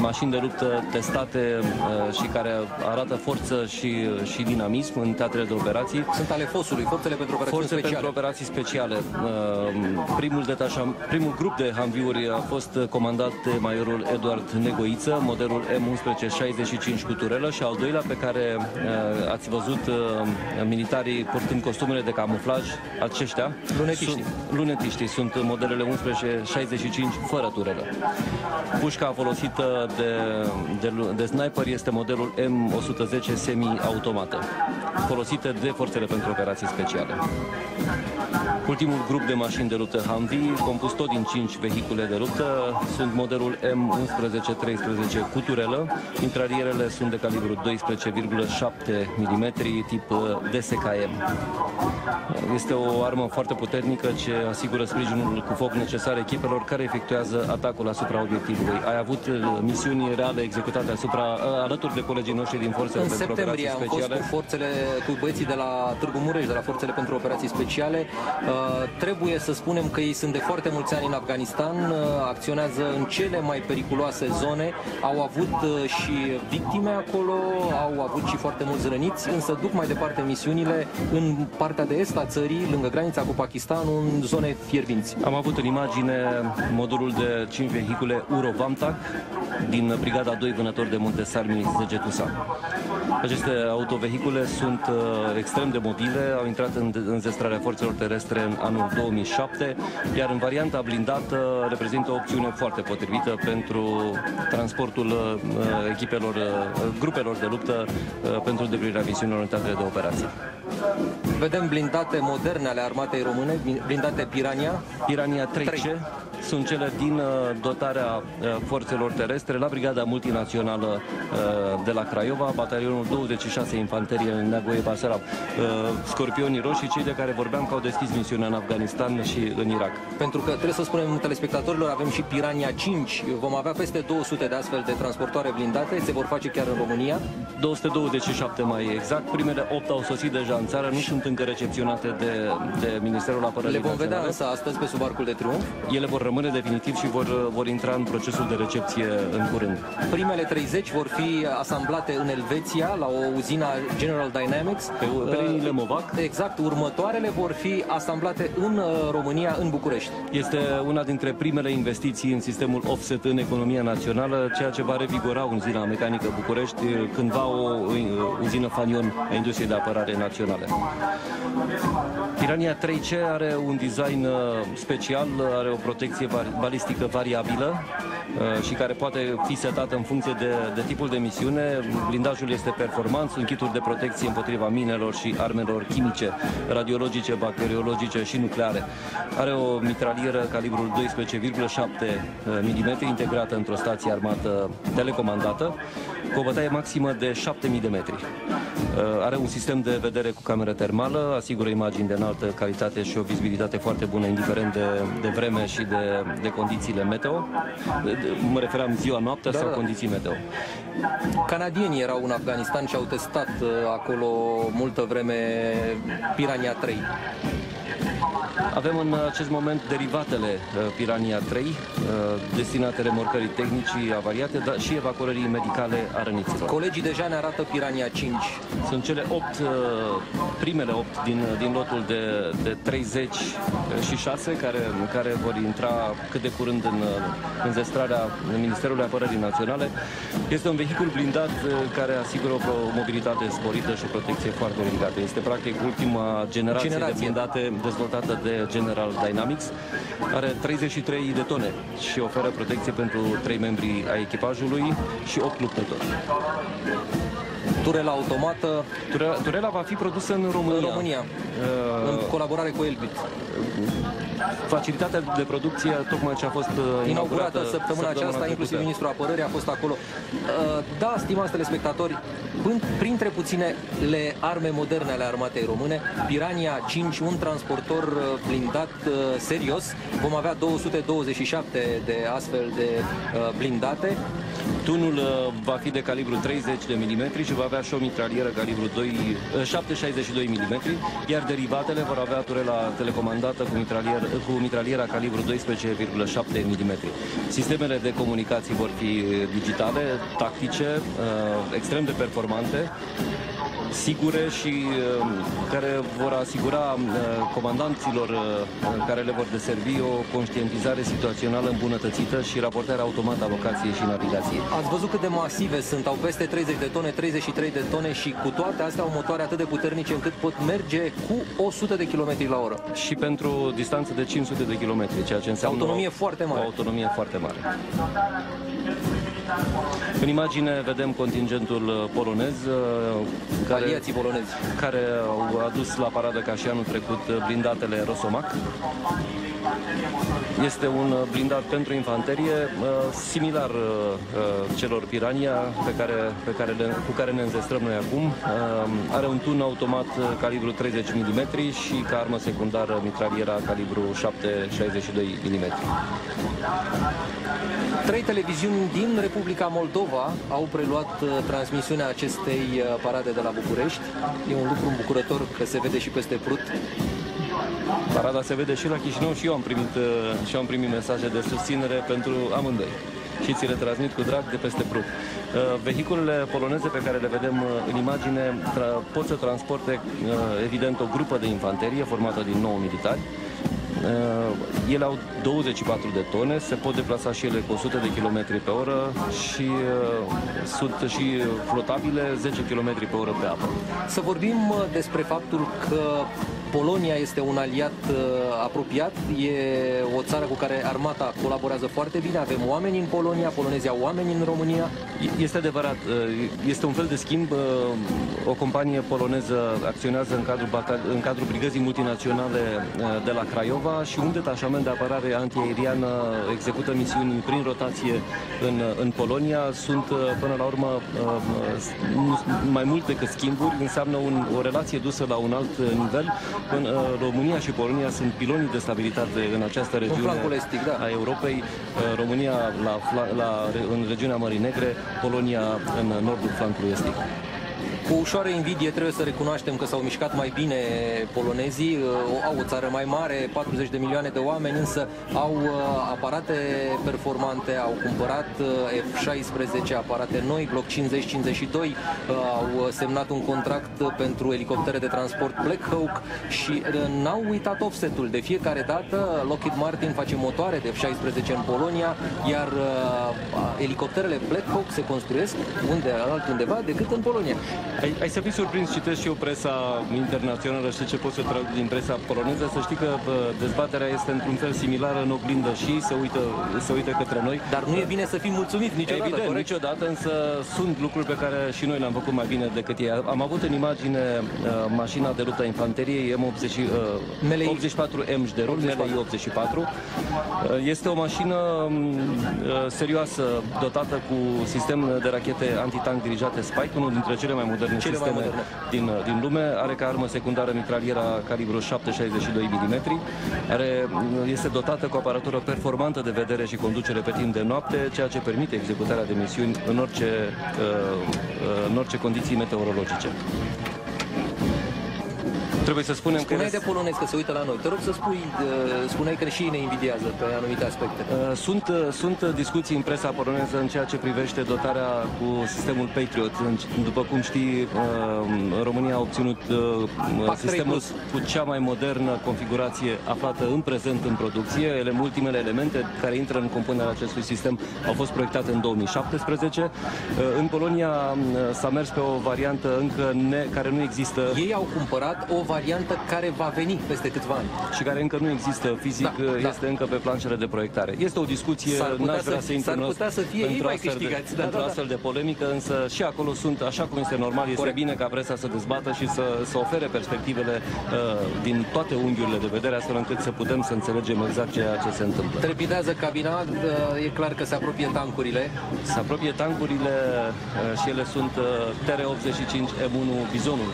mașini de luptă testate și care arată forță și, și dinamism în teatrele de operații. Sunt ale FOS-ului, Forțele pentru Operații Forțe Speciale. pentru Operații Speciale. Primul, detașam, primul grup de Hamviuri a fost comandat de majorul Eduard Negoiță, modelul M1165 cu turelă și al doilea pe care ați văzut militarii purtând costumele de camuflaj, aceștia. Lunetiștii. Sunt, lunetiștii sunt modelele 1165 fără turelă. Pușca folosită de, de, de sniper este modelul M110 semi-automată, folosită de forțele pentru operații speciale. Ultimul grup de mașini de luptă Humvee, compus tot din 5 vehicule de luptă, sunt modelul M1113 cu turelă. Intralierele sunt de calibru 12,7 mm, tip uh, DSKM. Este o armă foarte puternică ce asigură sprijinul cu foc necesar echipelor care efectuează atacul asupra obiectivului. Ai avut uh, misiuni reale executate asupra, uh, alături de colegii noștri din forțele în pentru operații septembrie speciale? am fost cu forțele, cu băieții de la Târgu Mureș, de la Forțele pentru Operații Speciale. Uh, trebuie să spunem că ei sunt de foarte mulți ani în Afganistan, uh, acționează în cele mai periculoase zone, au avut uh, și victime acolo, au avut și foarte mulți răniți, însă duc mai departe misiunile în partea de est a țării, lângă granița cu Pakistanul, în zone fierbinți. Am avut în imagine modulul de 5 vehicule Urovamtac din Brigada 2 Vânători de Munte Sarmi Zegetusa. Aceste autovehicule sunt uh, extrem de mobile, au intrat în înzestrarea forțelor terestre în anul 2007, iar în varianta blindată reprezintă o opțiune foarte potrivită pentru transportul uh, echipelor, uh, grupelor de luptă uh, pentru îndeplinirea misiunilor în teatre de operații. Vedem blindate moderne ale armatei române, blindate Pirania. Pirania 3C Trei. Sunt cele din uh, dotarea uh, forțelor terestre la Brigada Multinațională uh, de la Craiova, batalionul 26 Infanterie în Neagoie Basarab. Scorpionii roșii, cei de care vorbeam că au deschis misiunea în Afganistan și în Irak. Pentru că trebuie să spunem telespectatorilor, avem și Pirania 5. Vom avea peste 200 de astfel de transportoare blindate, se vor face chiar în România. 227 mai exact. Primele 8 au sosit deja în țară, nu sunt încă recepționate de, de Ministerul Apărării Le vom vedea Naționale. însă astăzi pe sub arcul de triumf. Ele vor rămâne definitiv și vor, vor intra în procesul de recepție în curând. Primele 30 vor fi asamblate în Elveția, la o uzină General Dynamics. Pe, pe liniile MOVAC. Exact, următoarele vor fi asamblate în uh, România, în București. Este una dintre primele investiții în sistemul offset în economia națională, ceea ce va revigora uzina mecanică București, cândva o uzină fanion a industriei de apărare naționale. Pirania 3C are un design uh, special, are o protecție balistică variabilă uh, și care poate fi setată în funcție de, de tipul de misiune. Blindajul este performant, sunt kituri de protecție împotriva minelor și armelor chimice, radiologice, bacteriologice și nucleare. Are o mitralieră calibrul 12,7 mm integrată într-o stație armată telecomandată cu o bătaie maximă de 7000 de metri. Uh, are un sistem de vedere cu cameră termală, asigură imagini de înaltă calitate și o vizibilitate foarte bună, indiferent de, de vreme și de, de condițiile meteo. Mă referam ziua-noaptea da, sau da. condiții meteo. Canadienii erau în Afganistan și au testat uh, acolo multă vreme Pirania 3. Avem în acest moment derivatele uh, Pirania 3, uh, destinate remorcării tehnicii avariate, dar și evacuării medicale a răniților. Colegii deja ne arată Pirania 5. Sunt cele 8, uh, primele 8 din, din lotul de, de 36 care, care vor intra cât de curând în, în zestrarea Ministerului Apărării Naționale. Este un vehicul blindat care asigură o mobilitate sporită și o protecție foarte ridicată. Este practic ultima generație, generație. de blindate dezvoltată de General Dynamics. Are 33 de tone și oferă protecție pentru 3 membri ai echipajului și 8 luptători. Thank you. Turela automată. Turela, turela va fi produsă în România. În România, uh, în colaborare cu Elbit. Facilitatea de producție tocmai ce a fost uh, inaugurată, săptămâna, săptămâna aceasta, trecută. inclusiv ministrul apărării a fost acolo. Uh, da, stimați telespectatori, printre puținele arme moderne ale armatei române, Pirania 5, un transportor uh, blindat serios. Vom avea 227 de astfel de blindate. Tunul va fi de calibru 30 de mm și va avea și o mitralieră calibru 2, 762 mm, iar derivatele vor avea turela telecomandată cu mitralier, cu mitraliera calibru 12,7 mm. Sistemele de comunicații vor fi digitale, tactice, uh, extrem de performante sigure și uh, care vor asigura uh, comandanților uh, care le vor deservi o conștientizare situațională îmbunătățită și raportarea automată a locației și navigației. Ați văzut cât de masive sunt, au peste 30 de tone, 33 de tone și cu toate astea au motoare atât de puternice încât pot merge cu 100 de km la oră. Și pentru distanță de 500 de km, ceea ce înseamnă autonomie foarte mare. O autonomie foarte mare. În imagine vedem contingentul uh, polonez uh, care, Aliații polonezi care au adus la paradă ca și anul trecut uh, blindatele Rosomac. Este un blindat pentru infanterie similar celor Pirania pe care, pe care le, cu care ne înzestrăm noi acum. Are un tun automat calibru 30 mm și ca armă secundară mitraliera calibru 7,62 mm. Trei televiziuni din Republica Moldova au preluat uh, transmisiunea acestei uh, parade de la București. E un lucru îmbucurător că se vede și peste Prut. Parada se vede și la Chișinău și eu am primit, uh, și eu am primit mesaje de susținere pentru amândoi și ți le transmit cu drag de peste Prut. Vehiculele poloneze pe care le vedem în imagine pot să transporte evident o grupă de infanterie formată din 9 militari Uh, ele au 24 de tone, se pot deplasa și ele cu 100 de km pe oră și uh, sunt și flotabile 10 km pe oră pe apă. Să vorbim uh, despre faptul că Polonia este un aliat uh, apropiat, e o țară cu care armata colaborează foarte bine, avem oameni în Polonia, polonezii au oameni în România. Este adevărat, uh, este un fel de schimb, uh, o companie poloneză acționează în cadrul, în cadrul brigăzii multinaționale uh, de la Craiova și un detașament de apărare antiaeriană execută misiuni prin rotație în, în Polonia. Sunt uh, până la urmă uh, mai mult decât schimburi, înseamnă un, o relație dusă la un alt nivel în uh, România și Polonia sunt pilonii de stabilitate în această regiune estic, da. a Europei. Uh, România la, la, în regiunea Mării Negre, Polonia în nordul flancului estic. Cu ușoară invidie trebuie să recunoaștem că s-au mișcat mai bine polonezii, uh, au o țară mai mare, 40 de milioane de oameni, însă au uh, aparate performante, au cumpărat uh, F-16 aparate noi, Block 50-52, au semnat un contract pentru elicoptere de transport Black Hawk și n-au uitat offsetul. De fiecare dată Lockheed Martin face motoare de F-16 în Polonia, iar elicopterele Black Hawk se construiesc unde altundeva decât în Polonia. Ai, ai să fii surprins, citesc și eu presa internațională, știi ce pot să trag din presa poloneză, să știi că bă, dezbaterea este într-un fel similară în oglindă și se uită, se uită către noi. Dar nu e bine să fim mulțumiți niciodată, Evident, corect? niciodată, însă sunt lucruri pe care și noi le-am făcut mai bine decât ei. Am avut în imagine uh, mașina de luptă a infanteriei M80, uh, MLI. 84 MJD-ul, MLI 84. Uh, Este o mașină um, uh, serioasă, dotată cu sistem de rachete antitank dirijate Spike, unul dintre cele mai moderne Cele mai sisteme moderne. din, din lume. Are ca armă secundară mitraliera calibru 7,62 mm. Are, este dotată cu aparatură performantă de vedere și conducere pe timp de noapte, ceea ce permite executarea de misiuni în orice, uh, uh, în orice condiții meteorologice. Trebuie să spunem că... Spuneai de polonezi că se uită la noi. Te rog să spui, uh, spuneai că și ei ne invidiază pe anumite aspecte. Uh, Sunt, uh, sunt discuții în presa poloneză în ceea ce privește dotarea cu sistemul Patriot. În- După cum știi, uh, România a obținut uh, PAC 3 sistemul plus. cu cea mai modernă configurație aflată în prezent în producție. Ele, ultimele elemente care intră în compunerea acestui sistem au fost proiectate în 2017. Uh, În Polonia uh, s-a mers pe o variantă încă ne, care nu există Ei au cumpărat o variantă care va veni peste câțiva ani. și care încă nu există fizic, Da, da. este încă pe planșele de proiectare. Este o discuție, S-ar putea n-aș vrea să- să intru s-ar în putea să fie ei într-o mai astfel de- câștigați, da, într-o da, da. astfel de polemică, însă și acolo sunt, așa cum este normal, este Corect. bine ca presa să dezbată și să, să ofere perspectivele uh, din toate unghiurile de vedere, astfel încât să putem să înțelegem exact ceea ce se întâmplă. Trepidează cabina, uh, e clar că se apropie tancurile. Se apropie tancurile uh, și ele sunt uh, TR-85 M1 Bizonul.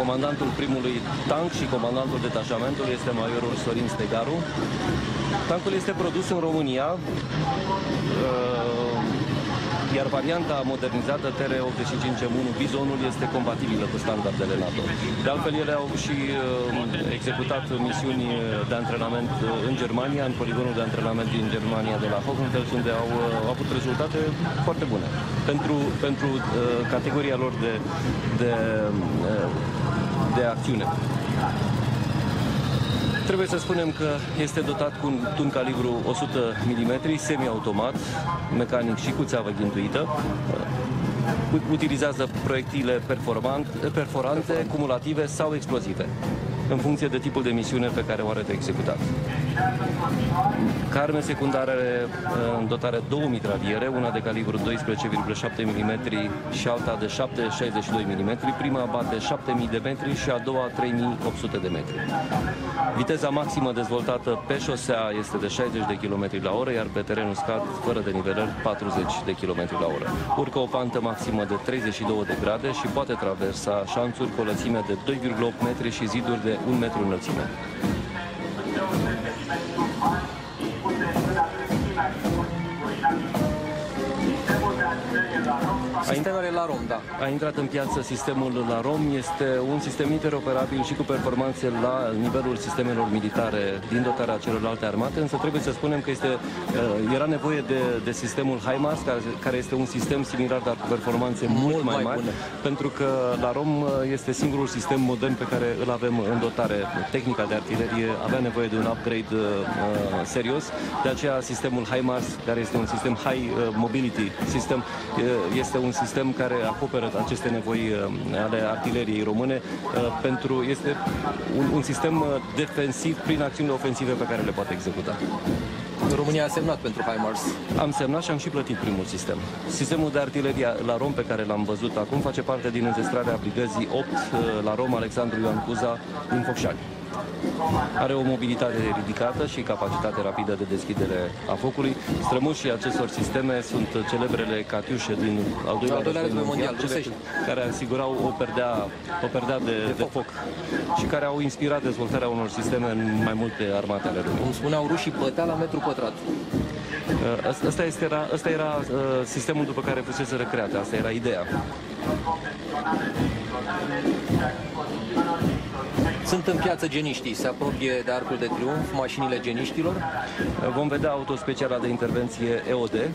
Comandantul primului tank și comandantul detașamentului este majorul Sorin Stegaru. Tancul este produs în România, uh, iar varianta modernizată TR-85M1 Bizonul este compatibilă cu standardele NATO. De altfel, ele au și uh, executat misiuni de antrenament uh, în Germania, în poligonul de antrenament din Germania de la Hohenfels, unde au, uh, au avut rezultate foarte bune pentru, pentru uh, categoria lor de, de, uh, de acțiune. Trebuie să spunem că este dotat cu un tun calibru 100 mm, semi-automat, mecanic și cu țeavă ghintuită. Utilizează proiectile performant, perforante, cumulative sau explozive, în funcție de tipul de misiune pe care o are de executat. Ca arme secundare are uh, în dotare două mitraliere, una de calibru 12,7 mm și alta de 7,62 mm. Prima bate 7000 de metri și a doua 3800 de metri. Viteza maximă dezvoltată pe șosea este de 60 de km la oră, iar pe teren uscat, fără denivelări, 40 de km la oră. Urcă o pantă maximă de 32 de grade și poate traversa șanțuri cu o lățime de 2,8 metri și ziduri de 1 metru înălțime. Sistemele la rom, da. A intrat în piață sistemul la ROM, este un sistem interoperabil și cu performanțe la nivelul sistemelor militare din dotarea celorlalte armate, însă trebuie să spunem că este, uh, era nevoie de, de sistemul HIMARS, care, care este un sistem similar, dar cu performanțe mult, Mult mai, mai mari, bune. pentru că la ROM uh, este singurul sistem modern pe care îl avem în dotare. Tehnica de artilerie avea nevoie de un upgrade uh, uh, serios, de aceea sistemul HIMARS, care este un sistem High uh, Mobility System, uh, este un sistem care acoperă aceste nevoi uh, ale artileriei române uh, pentru este un, un sistem uh, defensiv prin acțiunile ofensive pe care le poate executa. România a semnat pentru HIMARS. Am semnat și am și plătit primul sistem. Sistemul de artilerie la Rom pe care l-am văzut acum face parte din înzestrarea brigăzii 8 uh, la Rom Alexandru Ioan Cuza din Focșani. Are o mobilitate ridicată și capacitate rapidă de deschidere a focului. Strămușii acestor sisteme sunt celebrele Catiușe din al doilea, Al doilea război mondial, cele rusești. care asigurau o perdea, o perdea de, de, de foc și care au inspirat dezvoltarea unor sisteme în mai multe armate ale lumii. Cum spuneau rușii, bătea la metru pătrat. Uh, Asta, asta, este, era, asta era uh, sistemul după care fusese recreate, asta era ideea. Sunt în piață geniștii, se apropie de Arcul de Triunf, mașinile geniștilor. Uh, Vom vedea autospeciala de intervenție EOD,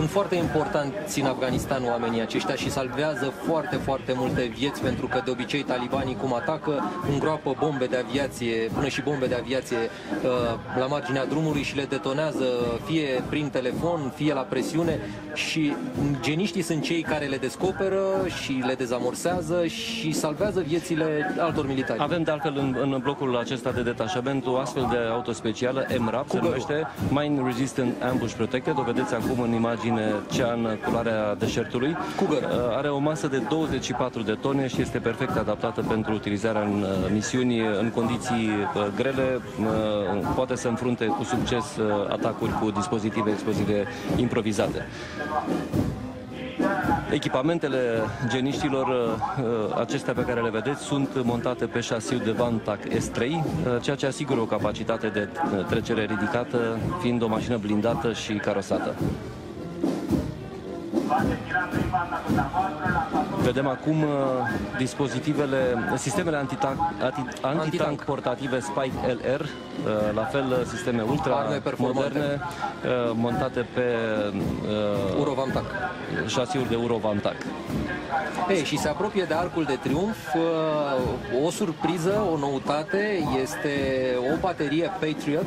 Sunt foarte importanți în Afganistan oamenii aceștia și salvează foarte, foarte multe vieți pentru că de obicei talibanii cum atacă îngroapă bombe de aviație, până și bombe de aviație uh, la marginea drumului și le detonează fie prin telefon, fie la presiune și geniștii sunt cei care le descoperă și le dezamorsează și salvează viețile altor militari. Avem de altfel în, în blocul acesta de detașament o astfel de autospecială, MRAP, se Cougar. numește Mine Resistant Ambush Protected. O vedeți acum în imagine cea în culoarea deșertului. Cougar. Uh, Are o masă de 24 de tone și este perfect adaptată pentru utilizarea în uh, misiuni în condiții uh, grele. Uh, Poate să înfrunte cu succes uh, atacuri cu dispozitive explozive improvizate. Echipamentele geniștilor, uh, acestea pe care le vedeți, sunt montate pe șasiul de Vantac S3, uh, ceea ce asigură o capacitate de uh, trecere ridicată, fiind o mașină blindată și carosată. Vedem acum uh, dispozitivele, sistemele antitank, anti, antitank Antitank. portative Spike LR, uh, la fel uh, sisteme ultra Arme performante. moderne, uh, montate pe uh, Urovantac. șasiuri de Eurovantac. Ei, și se apropie de Arcul de Triunf. uh, O surpriză, o noutate, este o baterie Patriot.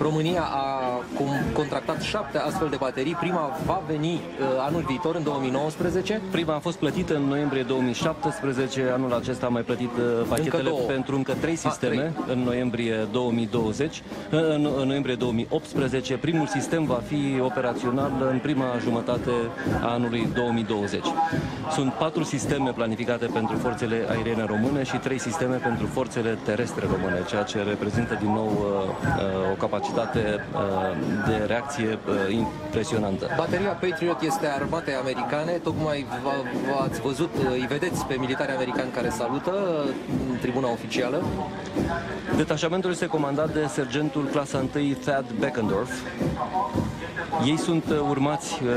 România a cum- contractat șapte astfel de baterii. Prima va veni uh, anul viitor, în 2019. Prima a fost plătită în noiembrie 2017, anul acesta am mai plătit uh, pachetele două. pentru încă trei sisteme în noiembrie 2020, în, în noiembrie 2018. Primul sistem va fi operațional în prima jumătate a anului 2020. Sunt patru sisteme planificate pentru forțele aeriene române și trei sisteme pentru forțele terestre române, ceea ce reprezintă din nou uh, uh, o capacitate uh, de reacție uh, impresionantă. Bateria Patriot este a armatei americane. Tocmai v- v-ați văzut, uh, îi vedeți pe militari americani care salută uh, în tribuna oficială. Detașamentul este comandat de sergentul clasa 1 Thad Beckendorf. Ei sunt uh, urmați uh,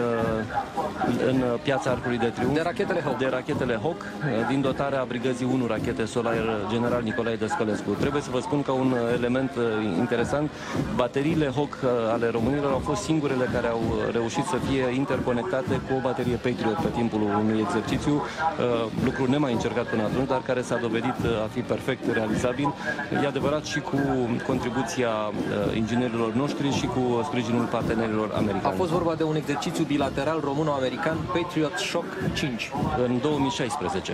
în uh, piața Arcului de Triunf De rachetele Hawk. de rachetele Hawk uh, din dotarea brigăzii 1 rachete Solar General Nicolae Dăscălescu. Trebuie să vă spun că un uh, element uh, interesant, bateriile Hawk uh, ale românilor au fost singurele care au uh, reușit să fie interconectate cu o baterie Patriot pe timpul unui exercițiu, uh, lucru nemai încercat până atunci, dar care s-a dovedit uh, a fi perfect realizabil. E adevărat și cu contribuția uh, inginerilor noștri și cu sprijinul partenerilor A americani. fost vorba de un exercițiu bilateral româno-american Patriot Shock 5. în 2016.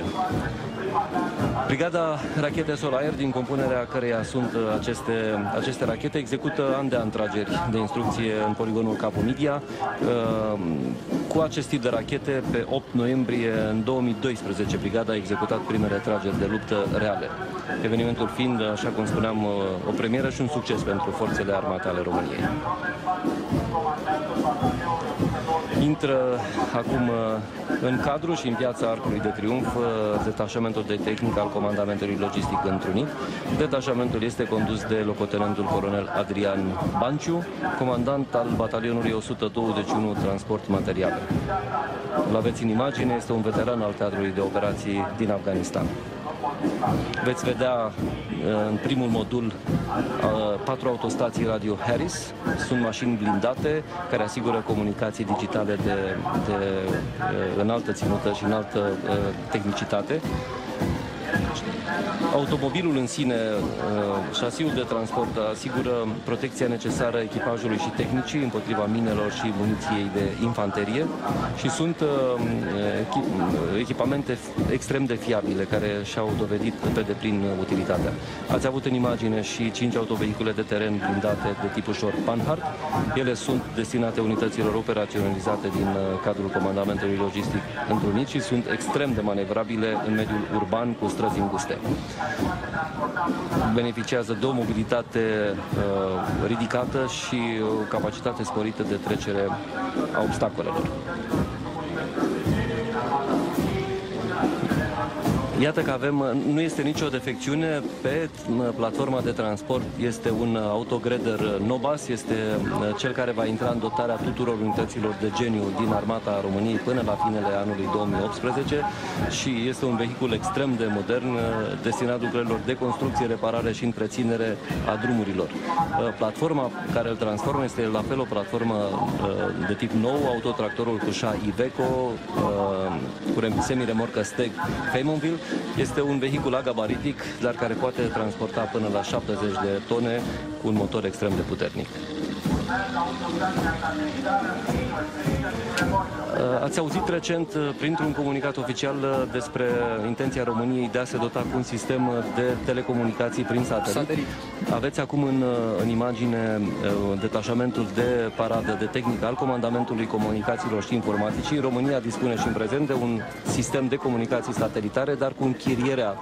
Brigada Rachete Solar, din compunerea căreia sunt uh, aceste, aceste rachete, execută an de an trageri de instrucție în poligonul Capu Midia. Uh, Cu acest tip de rachete, pe 8 noiembrie în 2012, brigada a executat primele trageri de luptă reale. Evenimentul fiind, așa cum spuneam, uh, o premieră și un succes pentru forțele armate ale României. Intră acum uh, în cadru și în piața Arcului de Triunf uh, detașamentul de tehnică al comandamentului logistic întrunit. Detașamentul este condus de locotenentul colonel Adrian Banciu, comandant al batalionului 121 Transport Materiale. Îl aveți în imagine, este un veteran al teatrului de operații din Afganistan. Veți vedea uh, în primul modul uh, patru autostații Radio Harris. Sunt mașini blindate care asigură comunicații digitale de, de uh, înaltă ținută și înaltă uh, tehnicitate. Automobilul în sine, uh, șasiul de transport, asigură protecția necesară echipajului și tehnicii împotriva minelor și muniției de infanterie și sunt uh, echi- echipamente extrem de fiabile care și-au dovedit pe deplin utilitatea. Ați avut în imagine și cinci autovehicule de teren blindate de tip ușor Panhard. Ele sunt destinate unităților operaționalizate din uh, cadrul comandamentului logistic întrunit și sunt extrem de manevrabile în mediul urban cu străzi înguste. Beneficiază de o mobilitate uh, ridicată și o capacitate sporită de trecere a obstacolelor. Iată că avem, nu este nicio defecțiune pe platforma de transport, este un autogreder Nobas, este uh, cel care va intra în dotarea tuturor unităților de geniu din armata României până la finele anului 2018 și este un vehicul extrem de modern uh, destinat lucrărilor de construcție, reparare și întreținere a drumurilor. Uh, platforma care îl transformă este la fel o platformă de tip nou, autotractorul cu șa Iveco, cu semi-remorcă Steg Feymonville, este un vehicul agabaritic, dar care poate transporta până la 70 de tone cu un motor extrem de puternic. Uh, ați auzit recent, uh, printr-un comunicat oficial, uh, despre intenția României de a se dota cu un sistem de telecomunicații prin satelit. satelit. Aveți acum în, în imagine detașamentul de paradă de tehnică al Comandamentului Comunicațiilor și Informaticii. România dispune și în prezent de un sistem de comunicații satelitare, dar cu închirierea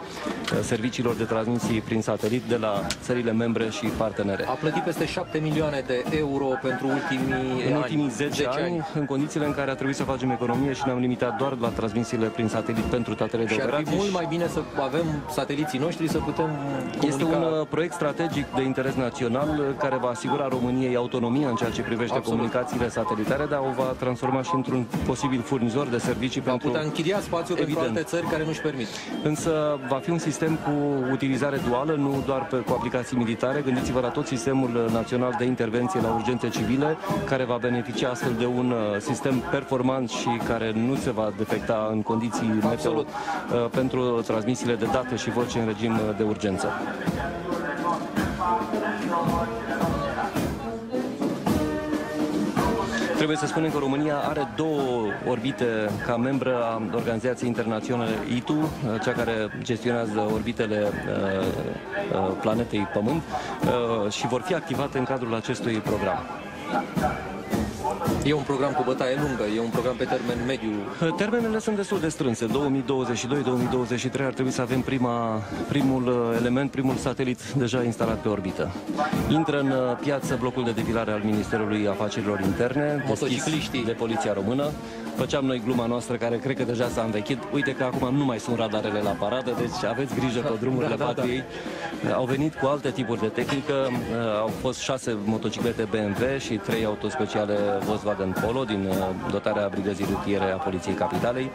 serviciilor de transmisii prin satelit de la țările membre și partenere. A plătit peste 7 milioane de euro pentru ultimii În ultimii 10, 10 ani, ani, în condițiile în care a trebuit să facem economie și ne-am limitat doar la transmisiile prin satelit pentru tatele de și operații. Și ar fi mult mai bine să avem sateliții noștri să putem comunica... Este un uh, proiect strategic de interes național uh, care va asigura României autonomia în ceea ce privește Absolut. comunicațiile satelitare, dar o va transforma și într-un posibil furnizor de servicii va pentru... putea închiria spațiu Evident. pentru alte țări care nu-și permit. Însă va fi un sistem cu utilizare duală, nu doar pe, cu aplicații militare. Gândiți-vă la tot sistemul național de intervenție la urgențe civile, care va beneficia astfel de un uh, sistem performant și care nu se va defecta în condiții meteo uh, pentru transmisiile de date și voce în regim de urgență. Trebuie să spunem că România are două orbite ca membră a Organizației Internaționale ITU, uh, cea care gestionează orbitele planetei Pământ și vor fi activate în cadrul acestui program. E un program cu bătaie lungă, e un program pe termen mediu. Termenele sunt destul de strânse. 2022-2023 ar trebui să avem prima, primul uh, element, primul satelit deja instalat pe orbită. Intră în uh, piață blocul de depilare al Ministerului Afacerilor Interne, deschis de Poliția Română. Făceam noi gluma noastră, care cred că deja s-a învechit. Uite că acum nu mai sunt radarele la paradă, deci aveți grijă pe drumurile da, da, patriei. Da. Au venit cu alte tipuri de tehnică. Uh, au fost șase motociclete BMW și trei autospeciale Volkswagen Polo din uh, dotarea Brigăzii Rutiere a Poliției Capitalei.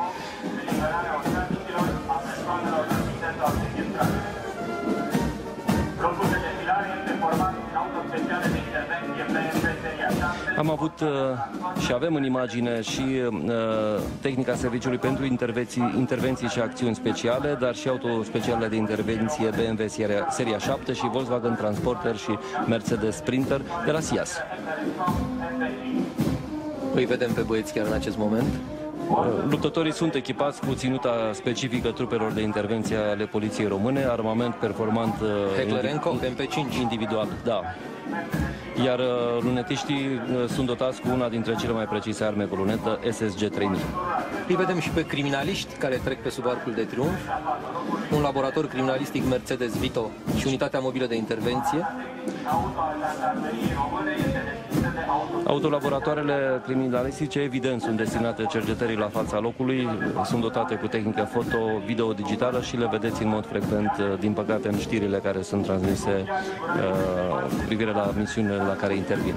Am avut uh, și avem în imagine și uh, tehnica Serviciului pentru intervenții, intervenții și acțiuni speciale, dar și autospeciale de intervenție BMW seria, seria 7 și Volkswagen Transporter și Mercedes Sprinter de la SIAS. Îi vedem pe băieți chiar în acest moment. Luptătorii sunt echipați cu ținuta specifică trupelor de intervenție ale poliției române, armament performant uh, Hecklerenko, MP5 individual, da iar uh, lunetiștii uh, sunt dotați cu una dintre cele mai precise arme cu lunetă, SSG 3000. Îi vedem și pe criminaliști care trec pe sub arcul de triumf, un laborator criminalistic Mercedes Vito și unitatea mobilă de intervenție. Autolaboratoarele criminalistice, evident, sunt destinate cercetării la fața locului, sunt dotate cu tehnică foto, video digitală și le vedeți în mod frecvent, uh, din păcate, în știrile care sunt transmise uh, cu privire la misiunile la care intervin.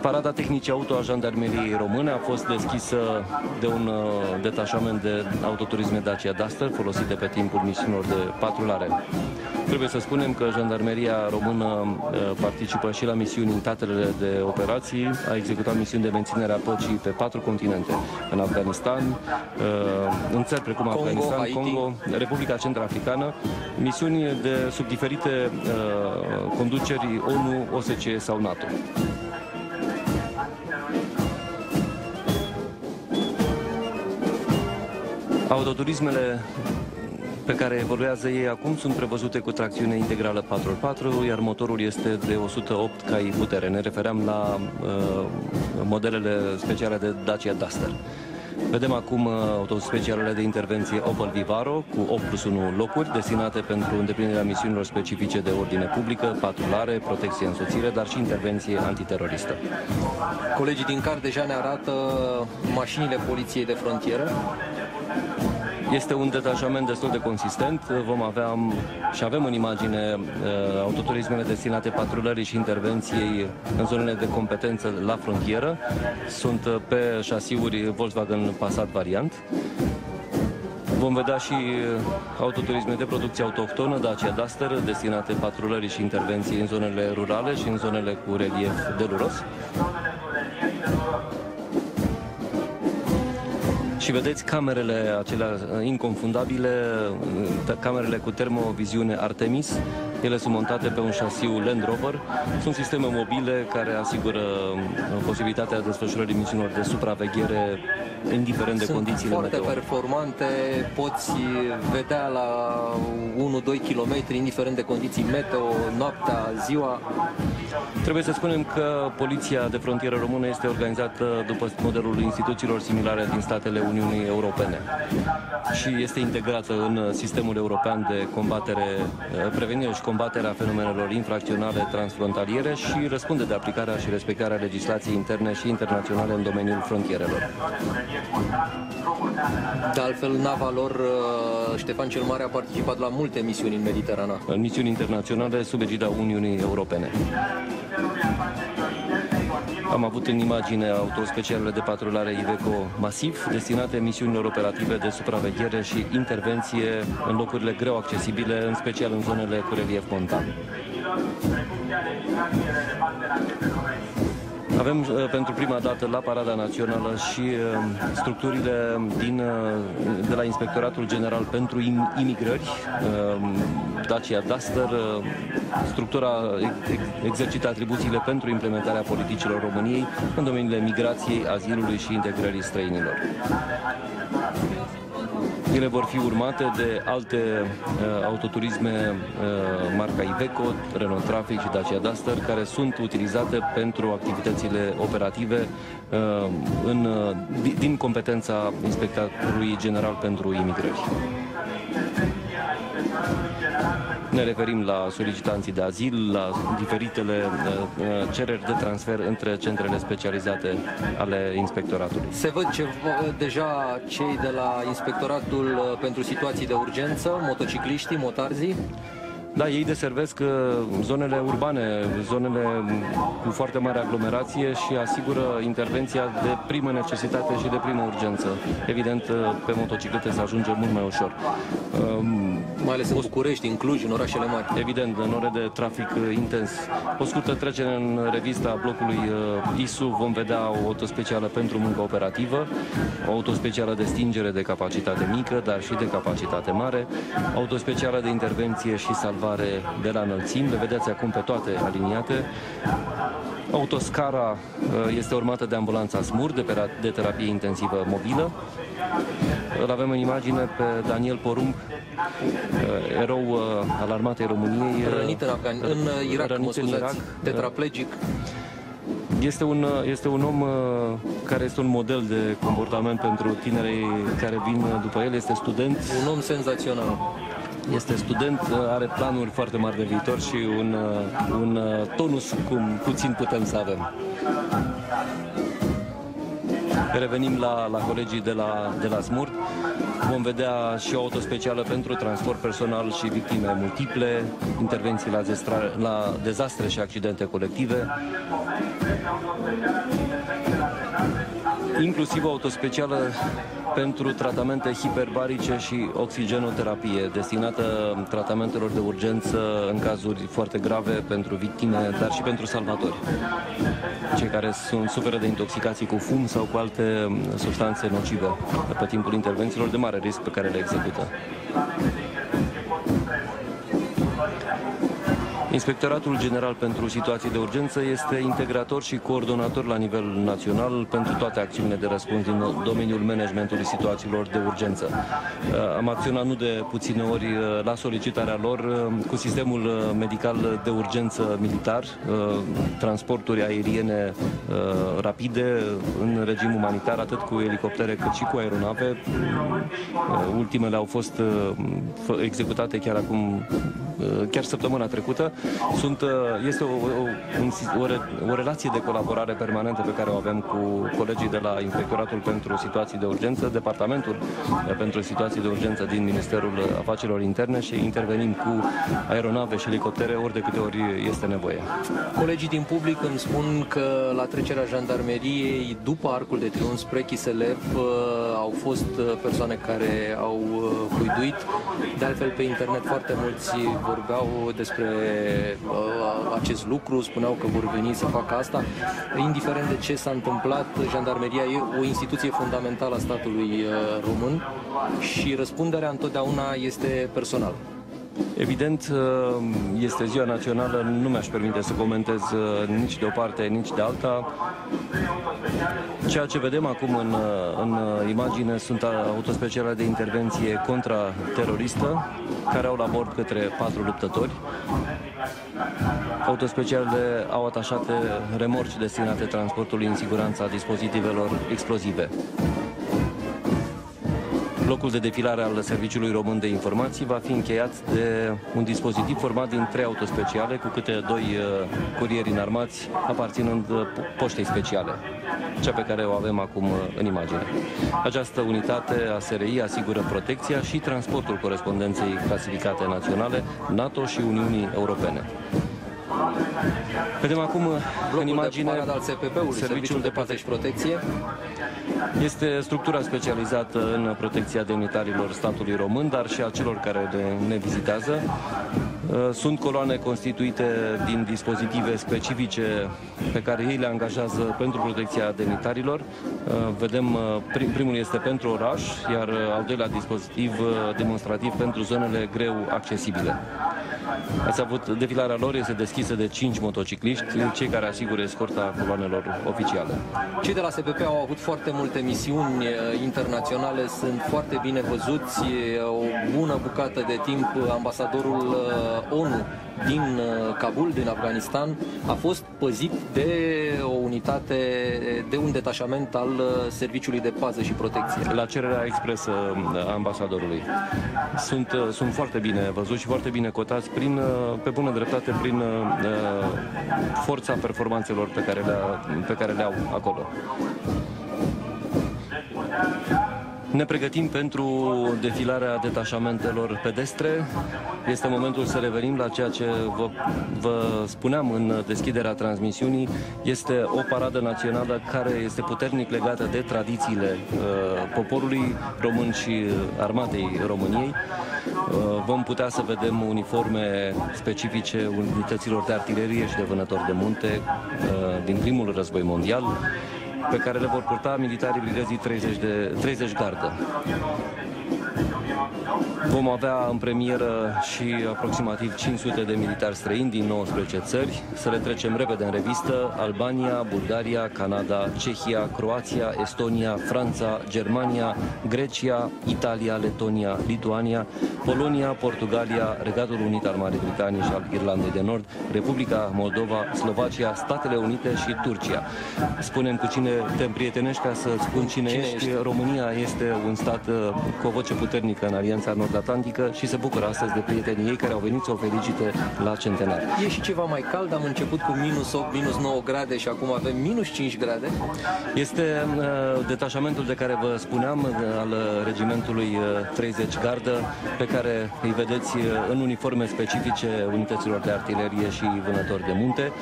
Parada tehnice auto a Jandarmeriei Române a fost deschisă de un uh, detașament de autoturisme Dacia Duster folosite pe timpul misiunilor de patrulare. Trebuie să spunem că Jandarmeria Română uh, participă și la misiuni în teatrele de operații, a executat misiuni de menținere a păcii pe patru continente, în Afganistan, uh, în țări precum Congo, Afganistan, Haiti. Congo, Republica Centrafricană, misiuni de sub diferite conduceri ONU, OSCE sau NATO. Autoturismele pe care evoluează ei acum sunt prevăzute cu tracțiune integrală 4x4, iar motorul este de 108 cai putere. Ne refeream la uh, modelele speciale de Dacia Duster. Vedem acum uh, autospecialele de intervenție Opel Vivaro cu 8 plus 1 locuri destinate pentru îndeplinirea misiunilor specifice de ordine publică, patrulare, protecție însoțire, dar și intervenție antiteroristă. Colegii din CAR deja ne arată mașinile poliției de frontieră. Este un detașament destul de consistent. Vom avea și avem în imagine uh, autoturismele destinate patrulării și intervenției în zonele de competență la frontieră. Sunt uh, pe șasiuri Volkswagen Passat variant. Vom vedea și uh, autoturisme de producție autohtonă, Dacia Duster, destinate patrulării și intervenții în zonele rurale și în zonele cu relief deluros. Și vedeți camerele acelea uh, inconfundabile, uh, camerele cu termoviziune Artemis, ele sunt montate pe un șasiu Land Rover. Sunt sisteme mobile care asigură uh, posibilitatea desfășurării misiunilor de supraveghere indiferent de Sunt condițiile foarte meteo. performante, poți vedea la 1-2 km, indiferent de condiții meteo, noaptea, ziua. Trebuie să spunem că Poliția de Frontieră Română este organizată după modelul instituțiilor similare din statele Uniunii Europene și este integrată în sistemul european de combatere, prevenire și combaterea fenomenelor infracționale transfrontaliere și răspunde de aplicarea și respectarea legislației interne și internaționale în domeniul frontierelor. De altfel, nava lor, uh, Ștefan cel Mare, a participat la multe misiuni în Mediterana. În misiuni internaționale sub egida Uniunii Europene. Am avut în imagine autospecialele de patrulare Iveco masiv, destinate misiunilor operative de supraveghere și intervenție în locurile greu accesibile, în special în zonele cu relief montan. Avem uh, pentru prima dată la Parada Națională și uh, structurile din, uh, de la Inspectoratul General pentru Im- Imigrări, uh, Dacia Duster. Uh, structura ex- ex- exercită atribuțiile pentru implementarea politicilor României în domeniile migrației, azilului și integrării străinilor. Ele vor fi urmate de alte uh, autoturisme uh, marca Iveco, Renault Trafic și Dacia Duster, care sunt utilizate pentru activitățile operative uh, în, uh, di- din competența Inspectorului General pentru Imigrări. Ne referim la solicitanții de azil, la diferitele uh, uh, cereri de transfer între centrele specializate ale inspectoratului. Se văd ce, deja cei de la Inspectoratul uh, pentru Situații de Urgență, motocicliștii, motarzii. Da, ei deservesc uh, zonele urbane, zonele cu foarte mare aglomerație și asigură intervenția de primă necesitate și de primă urgență. Evident, uh, pe motociclete se ajunge mult mai ușor. Um, mai ales în București, în Cluj, în orașele mari. Evident, în ore de trafic uh, intens. O scurtă trecere în revista blocului uh, ISU vom vedea o autospecială pentru muncă operativă, o autospecială de stingere de capacitate mică, dar și de capacitate mare, autospecială de intervenție și salvare de la înălțimi, le vedeți acum pe toate aliniate. Autoscara uh, este urmată de ambulanța SMUR de, pera- de terapie intensivă mobilă. Îl avem în imagine pe Daniel Porumb, uh, erou uh, al armatei României. uh, Rănit în, Afgan- în uh, Irak, rănit mă în scuzați, Irak. tetraplegic. Este un, este un om uh, care este un model de comportament pentru tinerii care vin după el. Este student, Un om senzațional. Este student, uh, are planuri foarte mari de viitor și un, uh, un uh, tonus cum puțin putem să avem. Revenim la, la colegii de la, de la SMUR. Vom vedea și o autospecială pentru transport personal și victime multiple, intervenții la, zestra, la dezastre și accidente colective, inclusiv o autospecială pentru tratamente hiperbarice și oxigenoterapie, destinată tratamentelor de urgență în cazuri foarte grave pentru victime, dar și pentru salvatori. Cei care sunt, suferă de intoxicații cu fum sau cu alte mm, substanțe nocive pe timpul intervențiilor de mare risc pe care le execută. Inspectoratul General pentru Situații de Urgență este integrator și coordonator la nivel național pentru toate acțiunile de răspuns din domeniul managementului situațiilor de urgență. Uh, am acționat nu de puține ori uh, la solicitarea lor uh, cu sistemul medical de urgență militar, transporturi aeriene rapide în regim umanitar, atât cu elicoptere cât și cu aeronave. Ultimele au fost executate chiar acum, chiar săptămâna trecută sunt, uh, este o, o, un, o, re, o relație de colaborare permanentă pe care o avem cu colegii de la Inspectoratul pentru Situații de Urgență, Departamentul pentru Situații de Urgență din Ministerul Afacerilor Interne și intervenim cu aeronave și elicoptere ori de câte ori este nevoie. Colegii din public îmi spun că la trecerea jandarmeriei, după Arcul de Triunf spre Chiselev, uh, au fost uh, persoane care au cuiduit. De altfel, pe internet foarte mulți vorbeau despre uh, acest lucru, spuneau că vor veni să facă asta. Indiferent de ce s-a întâmplat, jandarmeria e o instituție fundamentală a statului uh, român și răspunderea întotdeauna este personală. Evident, uh, este ziua națională, nu mi-aș permite să comentez uh, nici de o parte, nici de alta. Ceea ce vedem acum în, uh, în imagine sunt autospeciale de intervenție contra-teroristă, care au la bord către patru luptători. Autospecialele au atașate remorci destinate transportului în siguranța dispozitivelor explozive. Blocul de defilare al Serviciului Român de Informații va fi încheiat de un dispozitiv format din trei autospeciale cu câte doi uh, curieri înarmați aparținând uh, poștei speciale, cea pe care o avem acum uh, în imagine. Această unitate a SRI asigură protecția și transportul corespondenței clasificate naționale NATO și Uniunii Europene. Vedem acum Blocul în imagine de al SPP-ului, Serviciul de Pace și Protecție. Este structura specializată în protecția demnitarilor statului român, dar și a celor care ne, ne vizitează. Uh, sunt coloane constituite din dispozitive specifice pe care ei le angajează pentru protecția demnitarilor. Uh, vedem, uh, primul este pentru oraș, iar al doilea dispozitiv demonstrativ pentru zonele greu accesibile. Ați avut, defilarea lor este deschisă de 5 motocicliști, cei care asigură escorta coloanelor oficiale. Cei de la SPP au avut foarte multe misiuni eh, internaționale, sunt foarte bine văzuți, o bună bucată de timp ambasadorul eh, ONU din uh, Kabul, din Afganistan, a fost păzit de o unitate, de un detașament al uh, Serviciului de Pază și Protecție. La cererea expresă a ambasadorului. Sunt, uh, sunt foarte bine văzuți și foarte bine cotați prin, pe bună dreptate prin forța performanțelor pe care le, pe care le au acolo. Ne pregătim pentru defilarea detașamentelor pedestre. Este momentul să revenim la ceea ce vă, vă spuneam în deschiderea transmisiunii. Este o paradă națională care este puternic legată de tradițiile uh, poporului român și armatei României. Uh, vom putea să vedem uniforme specifice unităților de artilerie și de vânători de munte uh, din primul război mondial pe care le vor purta militarii brigăzii 30, de, 30 gardă. Vom avea în premieră și aproximativ 500 de militari străini din 19 țări. Să le trecem repede în revistă. Albania, Bulgaria, Canada, Cehia, Croația, Estonia, Franța, Germania, Grecia, Italia, Letonia, Lituania, Polonia, Portugalia, Regatul Unit al Marii Britanii și al Irlandei de Nord, Republica Moldova, Slovacia, Statele Unite și Turcia. Spunem cu cine te împrietenești ca să spun cine, cine ești. ești. România este un stat uh, cu o voce puternică în Alianța Nord-Atlantică și se bucură astăzi de prietenii ei care au venit să o felicite la centenar. E și ceva mai cald, am început cu minus 8, minus 9 grade și acum avem minus 5 grade. Este uh, detașamentul de care vă spuneam, uh, al regimentului uh, 30 Gardă, pe care îi vedeți uh, în uniforme specifice unităților de artilerie și vânători de munte.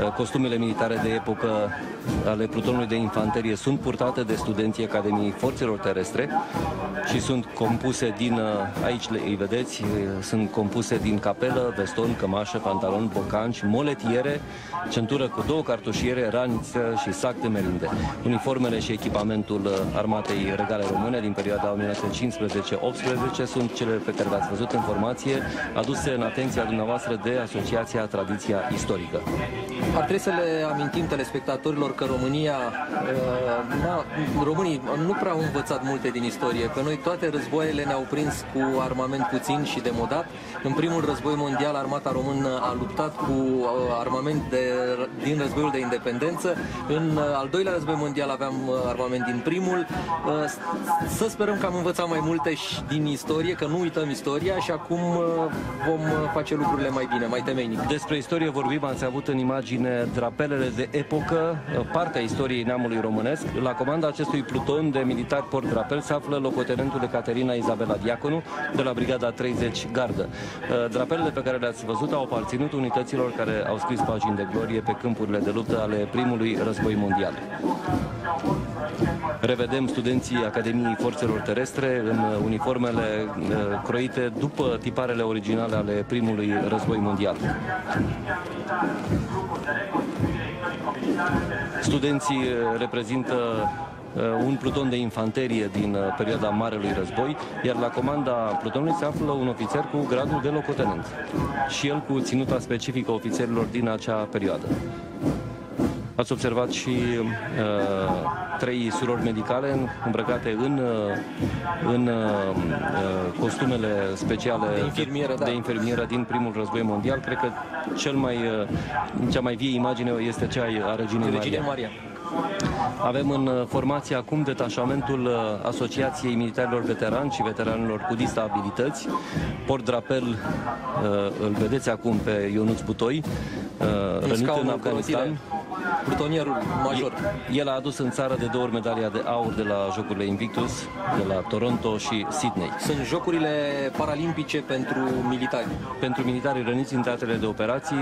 Uh, costumele militare de epocă ale plutonului de infanterie sunt purtate de studenții Academiei Forțelor Terestre și sunt compuse din, uh, aici le, îi vedeți, sunt compuse din capelă, veston, cămașă, pantalon, bocanci, moletiere, centură cu două cartușiere, raniță și sac de merinde. Uniformele și echipamentul armatei regale române din perioada 1915-18 sunt cele pe care le-ați văzut în formație, aduse în atenția dumneavoastră de Asociația Tradiția Istorică. Ar trebui să le amintim telespectatorilor că România, uh, na, românii nu prea au învățat multe din istorie. Pe noi toate războaiele ne-au prins cu armament puțin și demodat. În primul război mondial, armata română a luptat cu uh, armament de, din războiul de independență. În uh, al doilea război mondial aveam armament din primul. Să sperăm că am învățat mai multe și din istorie, că nu uităm istoria și acum vom face lucrurile mai bine, mai temeinic. Despre istorie vorbim, ați avut în imagine drapelele de epocă, partea istoriei neamului românesc. La comanda acestui pluton de militari port drapel se află locotenentul Caterina Izabela Diaconu de la Brigada 30 Gardă. Drapelele pe care le-ați văzut au aparținut unităților care au scris pagini de glorie pe câmpurile de luptă ale primului război mondial. Revedem studenții Academiei Forțelor Terestre în uniformele croite după tiparele originale ale primului război mondial. Studenții reprezintă un pluton de infanterie din perioada Marelui Război, iar la comanda plutonului se află un ofițer cu gradul de locotenent și el cu ținuta specifică ofițerilor din acea perioadă. Ați observat și uh, trei surori medicale îmbrăcate în, uh, în uh, costumele speciale de infirmieră, de, da. de infirmieră din primul război mondial. Cred că cel mai, uh, cea mai vie imagine este cea a reginei Regine Maria. Maria. Avem în uh, formație acum detașamentul uh, Asociației Militarilor Veterani și Veteranilor cu disabilități. Port drapel uh, îl vedeți acum pe Ionuț Butoi, rănit în scaunul Afganistan. Coroțile, Plutonierul major. El a adus în țară de două ori medalia de aur de la Jocurile Invictus, de la Toronto și Sydney. Sunt jocurile paralimpice pentru militari. Pentru militarii răniți în teatrele de operații,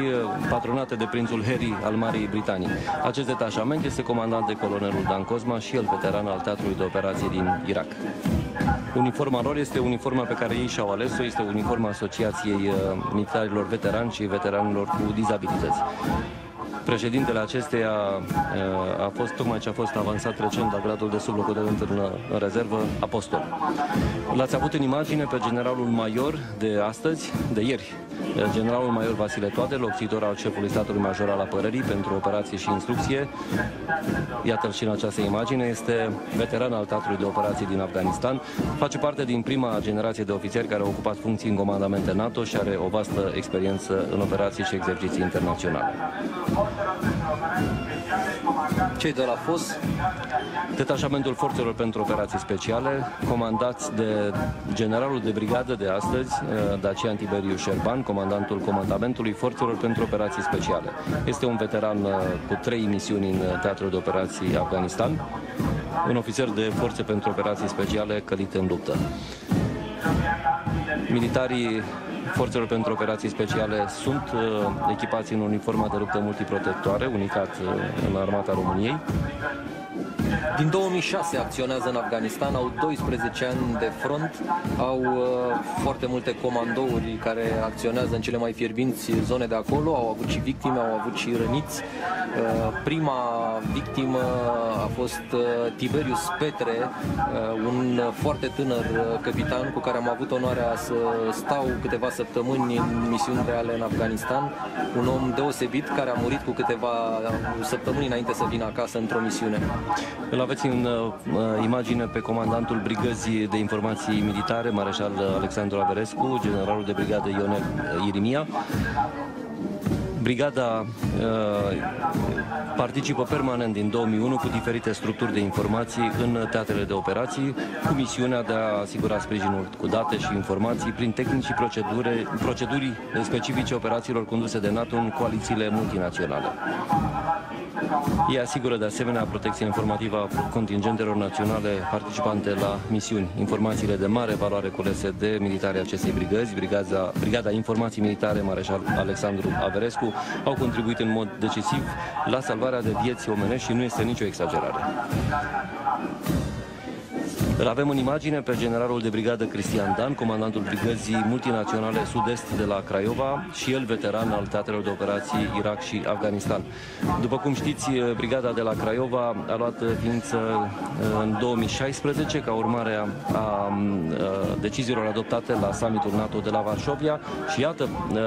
patronate de prințul Harry al Marii Britanii. Acest detașament este comandat de colonelul Dan Cosma și el veteran al teatrului de operații din Irak. Uniforma lor este uniforma pe care ei și-au ales-o, este uniforma Asociației uh, Militarilor Veterani și Veteranilor cu Dizabilități. Președintele acesteia uh, a fost, tocmai ce a fost avansat recent la gradul de sublocotenent în, în rezervă, apostol. L-ați avut în imagine pe generalul major de astăzi, de ieri, generalul major Vasile Toate, locțitor al șefului statului major al apărării pentru operații și instrucție. Iată-l și în această imagine, este veteran al teatrului de operații din Afganistan, face parte din prima generație de ofițeri care au ocupat funcții în comandamente NATO și are o vastă experiență în operații și exerciții internaționale. Cei de la FOS, Detașamentul Forțelor pentru Operații Speciale, comandați de generalul de brigadă de astăzi, eh, Dacian Tiberiu Șerban, comandantul comandamentului Forțelor pentru Operații Speciale. Este un veteran eh, cu trei misiuni în eh, Teatrul de Operații Afganistan, un ofițer de forțe pentru operații speciale călit în luptă. Militarii Forțelor pentru Operații Speciale sunt uh, echipați în uniforma de luptă multiprotectoare, unicat uh, în armata României. Din 2006 acționează în Afganistan, au 12 ani de front, au uh, foarte multe comandouri care acționează în cele mai fierbinți zone de acolo, au avut și victime, au avut și răniți. Uh, prima victimă a fost uh, Tiberius Petre, uh, un foarte tânăr uh, capitan cu care am avut onoarea să stau câteva săptămâni în misiuni reale în Afganistan, un om deosebit care a murit cu câteva săptămâni înainte să vină acasă într-o misiune. Îl aveți în uh, imagine pe comandantul Brigăzii de Informații Militare, Mareșal Alexandru Averescu, generalul de brigadă Ionel Irimia. Brigada uh, participă permanent din 2001 cu diferite structuri de informații în teatrele de operații, cu misiunea de a asigura sprijinul cu date și informații prin tehnici și proceduri, proceduri specifice operațiilor conduse de NATO în coalițiile multinaționale. Ei asigură de asemenea protecția informativă a contingentelor naționale participante la misiuni. Informațiile de mare valoare culese de militarii acestei brigăzi, Brigada, Brigada Informații Militare Mareșal Alexandru Averescu, au contribuit în mod decisiv la salvarea de vieți omenești și nu este nicio exagerare. Îl avem în imagine pe generalul de brigadă Cristian Dan, comandantul brigăzii multinaționale sud-est de la Craiova și el veteran al teatrelor de operații Irak și Afganistan. După cum știți, brigada de la Craiova a luat ființă uh, în 2016 ca urmare a, a deciziilor adoptate la summitul NATO de la Varșovia și iată, uh,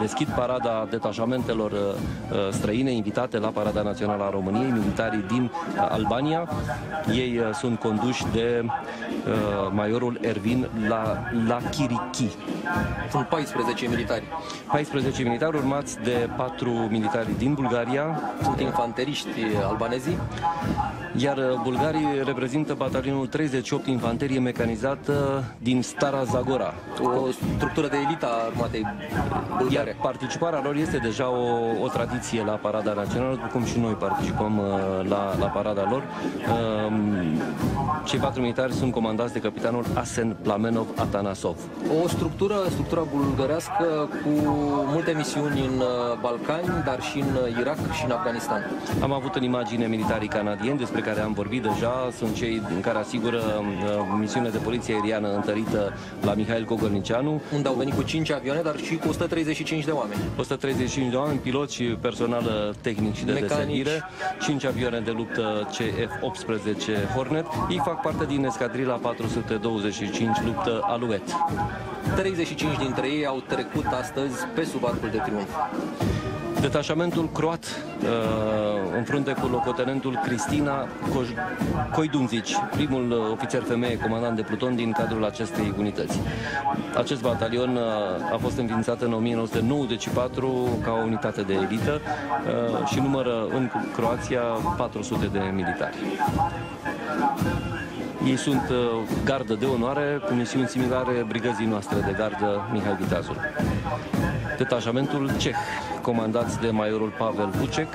deschid parada detașamentelor uh, străine invitate la Parada Națională a României, militarii din Albania. Ei sunt conduși de uh, majorul Ervin la, la Chirichi. Sunt 14 militari. 14 militari urmați de 4 militari din Bulgaria. Sunt infanteriști albanezi. Iar uh, bulgarii reprezintă batalionul 38 infanterie mecanizată din Stara Zagora. O structură de elită a armatei bulgare. Iar participarea lor este deja o, o tradiție la Parada Națională, cum și noi participăm uh, la, la parada lor. Uh, cei patru militari sunt comandați de capitanul Asen Plamenov Atanasov. O structură, structura bulgărească cu multe misiuni în uh, Balcani, dar și în uh, Irak și în Afganistan. Am avut în imagine militarii canadieni despre care am vorbit deja. Sunt cei care asigură uh, misiune de poliție aeriană întărită la Mihail Cogornicianu. Unde au venit cu 5 avioane, dar și cu 135 de oameni. 135 de oameni, piloți și personal tehnic și de Mecanici. deservire. 5 avioane de luptă CF-18 Hornet. Ei fac parte din escadrila 425 luptă Aluet. 35 dintre ei au trecut astăzi pe sub arcul de triumf. Detașamentul croat uh, în frunte cu locotenentul Cristina Coidunzici, primul uh, ofițer femeie comandant de pluton din cadrul acestei unități. Acest batalion uh, a fost înființat în 1994 ca o unitate de elită și numără în Croația 400 de militari. Ei sunt uh, gardă de onoare cu misiuni similare brigăzii noastre de gardă Mihai Vitazul. Detașamentul ceh, comandați de majorul Pavel Vucek,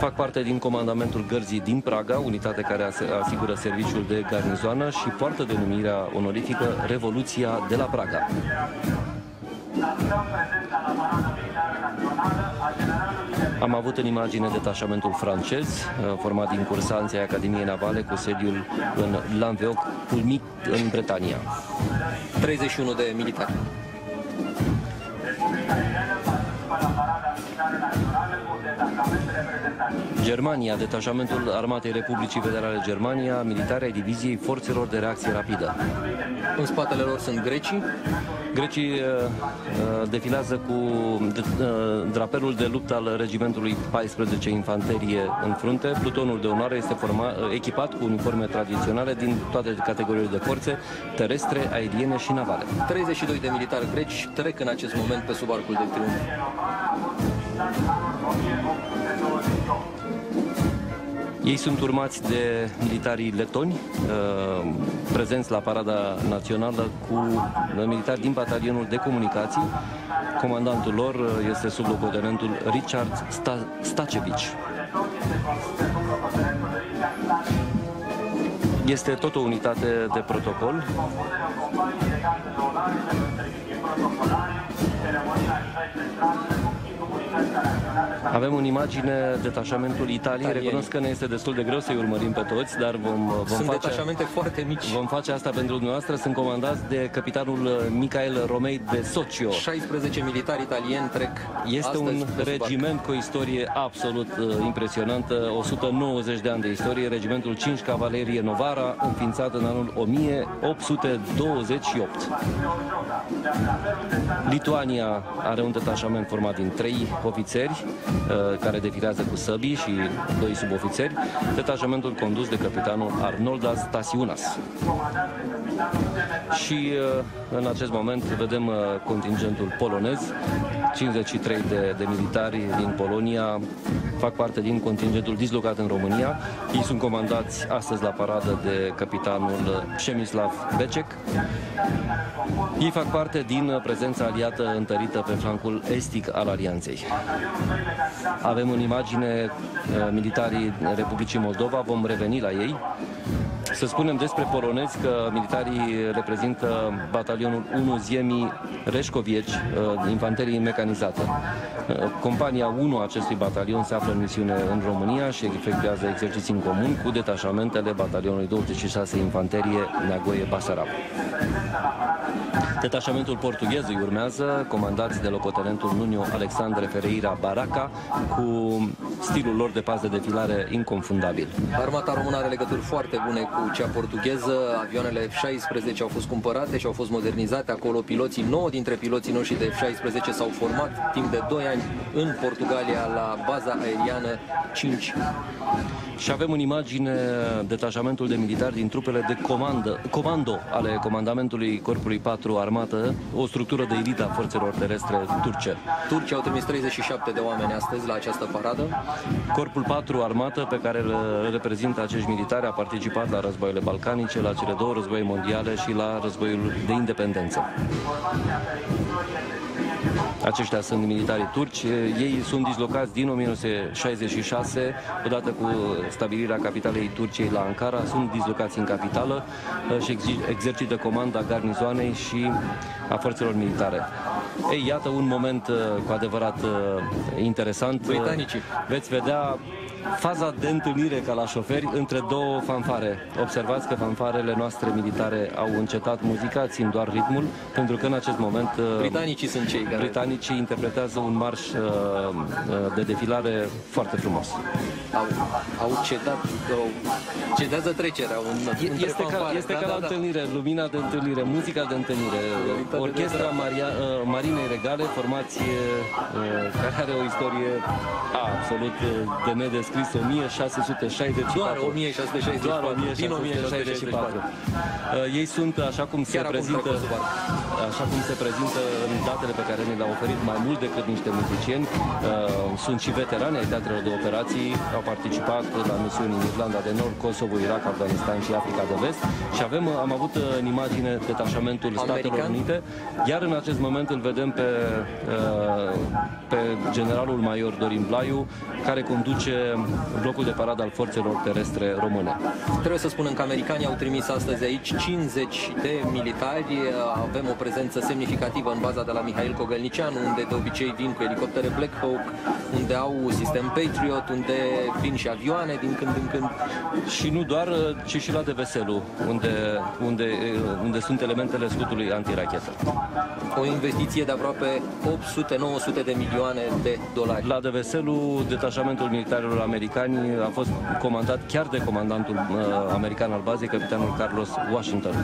fac parte din comandamentul Gărzii din Praga, unitate care asigură serviciul de garnizoană și poartă denumirea onorifică Revoluția de la Praga. Am avut în imagine detașamentul francez, uh, format din cursanții Academiei Navale cu sediul în Lanveoc, Pulmit, în Bretania. 31 de militari. Germania, detașamentul Armatei Republicii Federale Germania, militare ai Diviziei Forțelor de Reacție Rapidă. În spatele lor sunt grecii. Grecii uh, uh defilează cu uh, drapelul de luptă al regimentului 14 Infanterie în frunte. Plutonul de onoare este forma, uh, echipat cu uniforme tradiționale din toate categoriile de forțe, terestre, aeriene și navale. 32 de militari greci trec în acest moment pe sub arcul de triumf. Ei sunt urmați de militarii letoni, uh, prezenți la parada națională cu militari din batalionul de comunicații. Comandantul lor uh, este sublocotenentul Richard Stacevici. Este tot o unitate de protocol. Avem în imagine detașamentul Italiei. Recunosc că ne este destul de greu să-i urmărim pe toți, dar vom, vom Sunt face... detașamente foarte mici. Vom face asta pentru dumneavoastră. Sunt comandați de capitanul Michael Romei de Socio. 16 militari italieni trec Este un regiment cu o istorie absolut uh, impresionantă. 190 de ani de istorie. Regimentul 5 Cavalerie Novara, înființat în anul 1828. Lituania are un detașament format din trei ofițeri uh, care defilează cu săbii și doi subofițeri, detașamentul condus de capitanul Arnoldas Tasiunas. Și uh, în acest moment vedem uh, contingentul polonez, 53 de, de militari din Polonia fac parte din contingentul dislocat în România. Ei sunt comandați astăzi la paradă de capitanul Przemyslav Becek. Ei fac parte din prezența aliată întărită pe flancul estic al alianței. Avem în imagine uh, militarii Republicii Moldova, vom reveni la ei. Să spunem despre polonezi că militarii reprezintă batalionul 1 Ziemi Reșcovieci, uh, infanterie mecanizată. Uh, compania 1 acestui batalion se află în misiune în România și efectuează exerciții în comun cu detașamentele batalionului 26 Infanterie Neagoie Basarab. Detașamentul portughez îi urmează, comandați de locotenentul Nuno Alexandre Ferreira Baraca, cu stilul lor de pas de defilare inconfundabil. Armata română are legături foarte bune cu cea portugheză. Avioanele F-16 au fost cumpărate și au fost modernizate. Acolo piloții, 9 dintre piloții noștri de F-16 s-au format timp de 2 ani în Portugalia la baza aeriană 5. Și avem în imagine detașamentul de militari din trupele de comandă, comando ale comandamentului Corpului 4 Armată, o structură de elită a forțelor terestre turce. Turcii au trimis 37 de oameni astăzi la această paradă. Corpul 4 Armată, pe care îl reprezintă acești militari, a participat la războaiele balcanice, la cele două război mondiale și la războiul de independență. Aceștia sunt militarii turci. Ei sunt dislocați din 1966, odată cu stabilirea capitalei Turciei la Ankara. Sunt dislocați în capitală uh, și exercită comanda garnizoanei și a forțelor militare. Ei, iată un moment uh, cu adevărat uh, interesant. Britanicii. Veți vedea faza de întâlnire ca la șoferi între două fanfare. Observați că fanfarele noastre militare au încetat muzica, țin doar ritmul, pentru că în acest moment uh, britanicii sunt cei care... Britanicii interpretează un marș uh, uh, de defilare foarte frumos. Au, au cedat, au, cedează trecerea un, este fanfare. ca, este da, ca da, la da. întâlnire, lumina de întâlnire, muzica de întâlnire, orchestra Maria, Marinei Regale, formație care are o istorie absolut de nedescris scris 1664. Doar 1664. Doar 1664. Uh, ei sunt, așa cum se Chiar prezintă, așa cum se prezintă în datele pe care ne le-au oferit mai mult decât niște muzicieni, uh, sunt și veterani ai teatrelor de operații, au participat la misiuni în Irlanda de Nord, Kosovo, Irak, Afganistan și Africa de Vest și avem, am avut uh, în imagine detașamentul American? Statelor Unite, iar în acest moment îl vedem pe, pe generalul major Dorin Blaiu, care conduce blocul de paradă al forțelor terestre române. Trebuie să spunem că americanii au trimis astăzi aici 50 de militari. Avem o prezență semnificativă în baza de la Mihail Cogălnician, unde de obicei vin cu elicoptere Black Hawk, unde au sistem Patriot, unde vin și avioane din când în când. Și nu doar, ci și la Deveselu, unde, unde, unde sunt elementele scutului antirachetă. O investiție de aproape 800-900 de milioane de dolari. La Deveselu, detașamentul militarilor americani a fost comandat chiar de comandantul uh, american al bazei, capitanul Carlos Washington.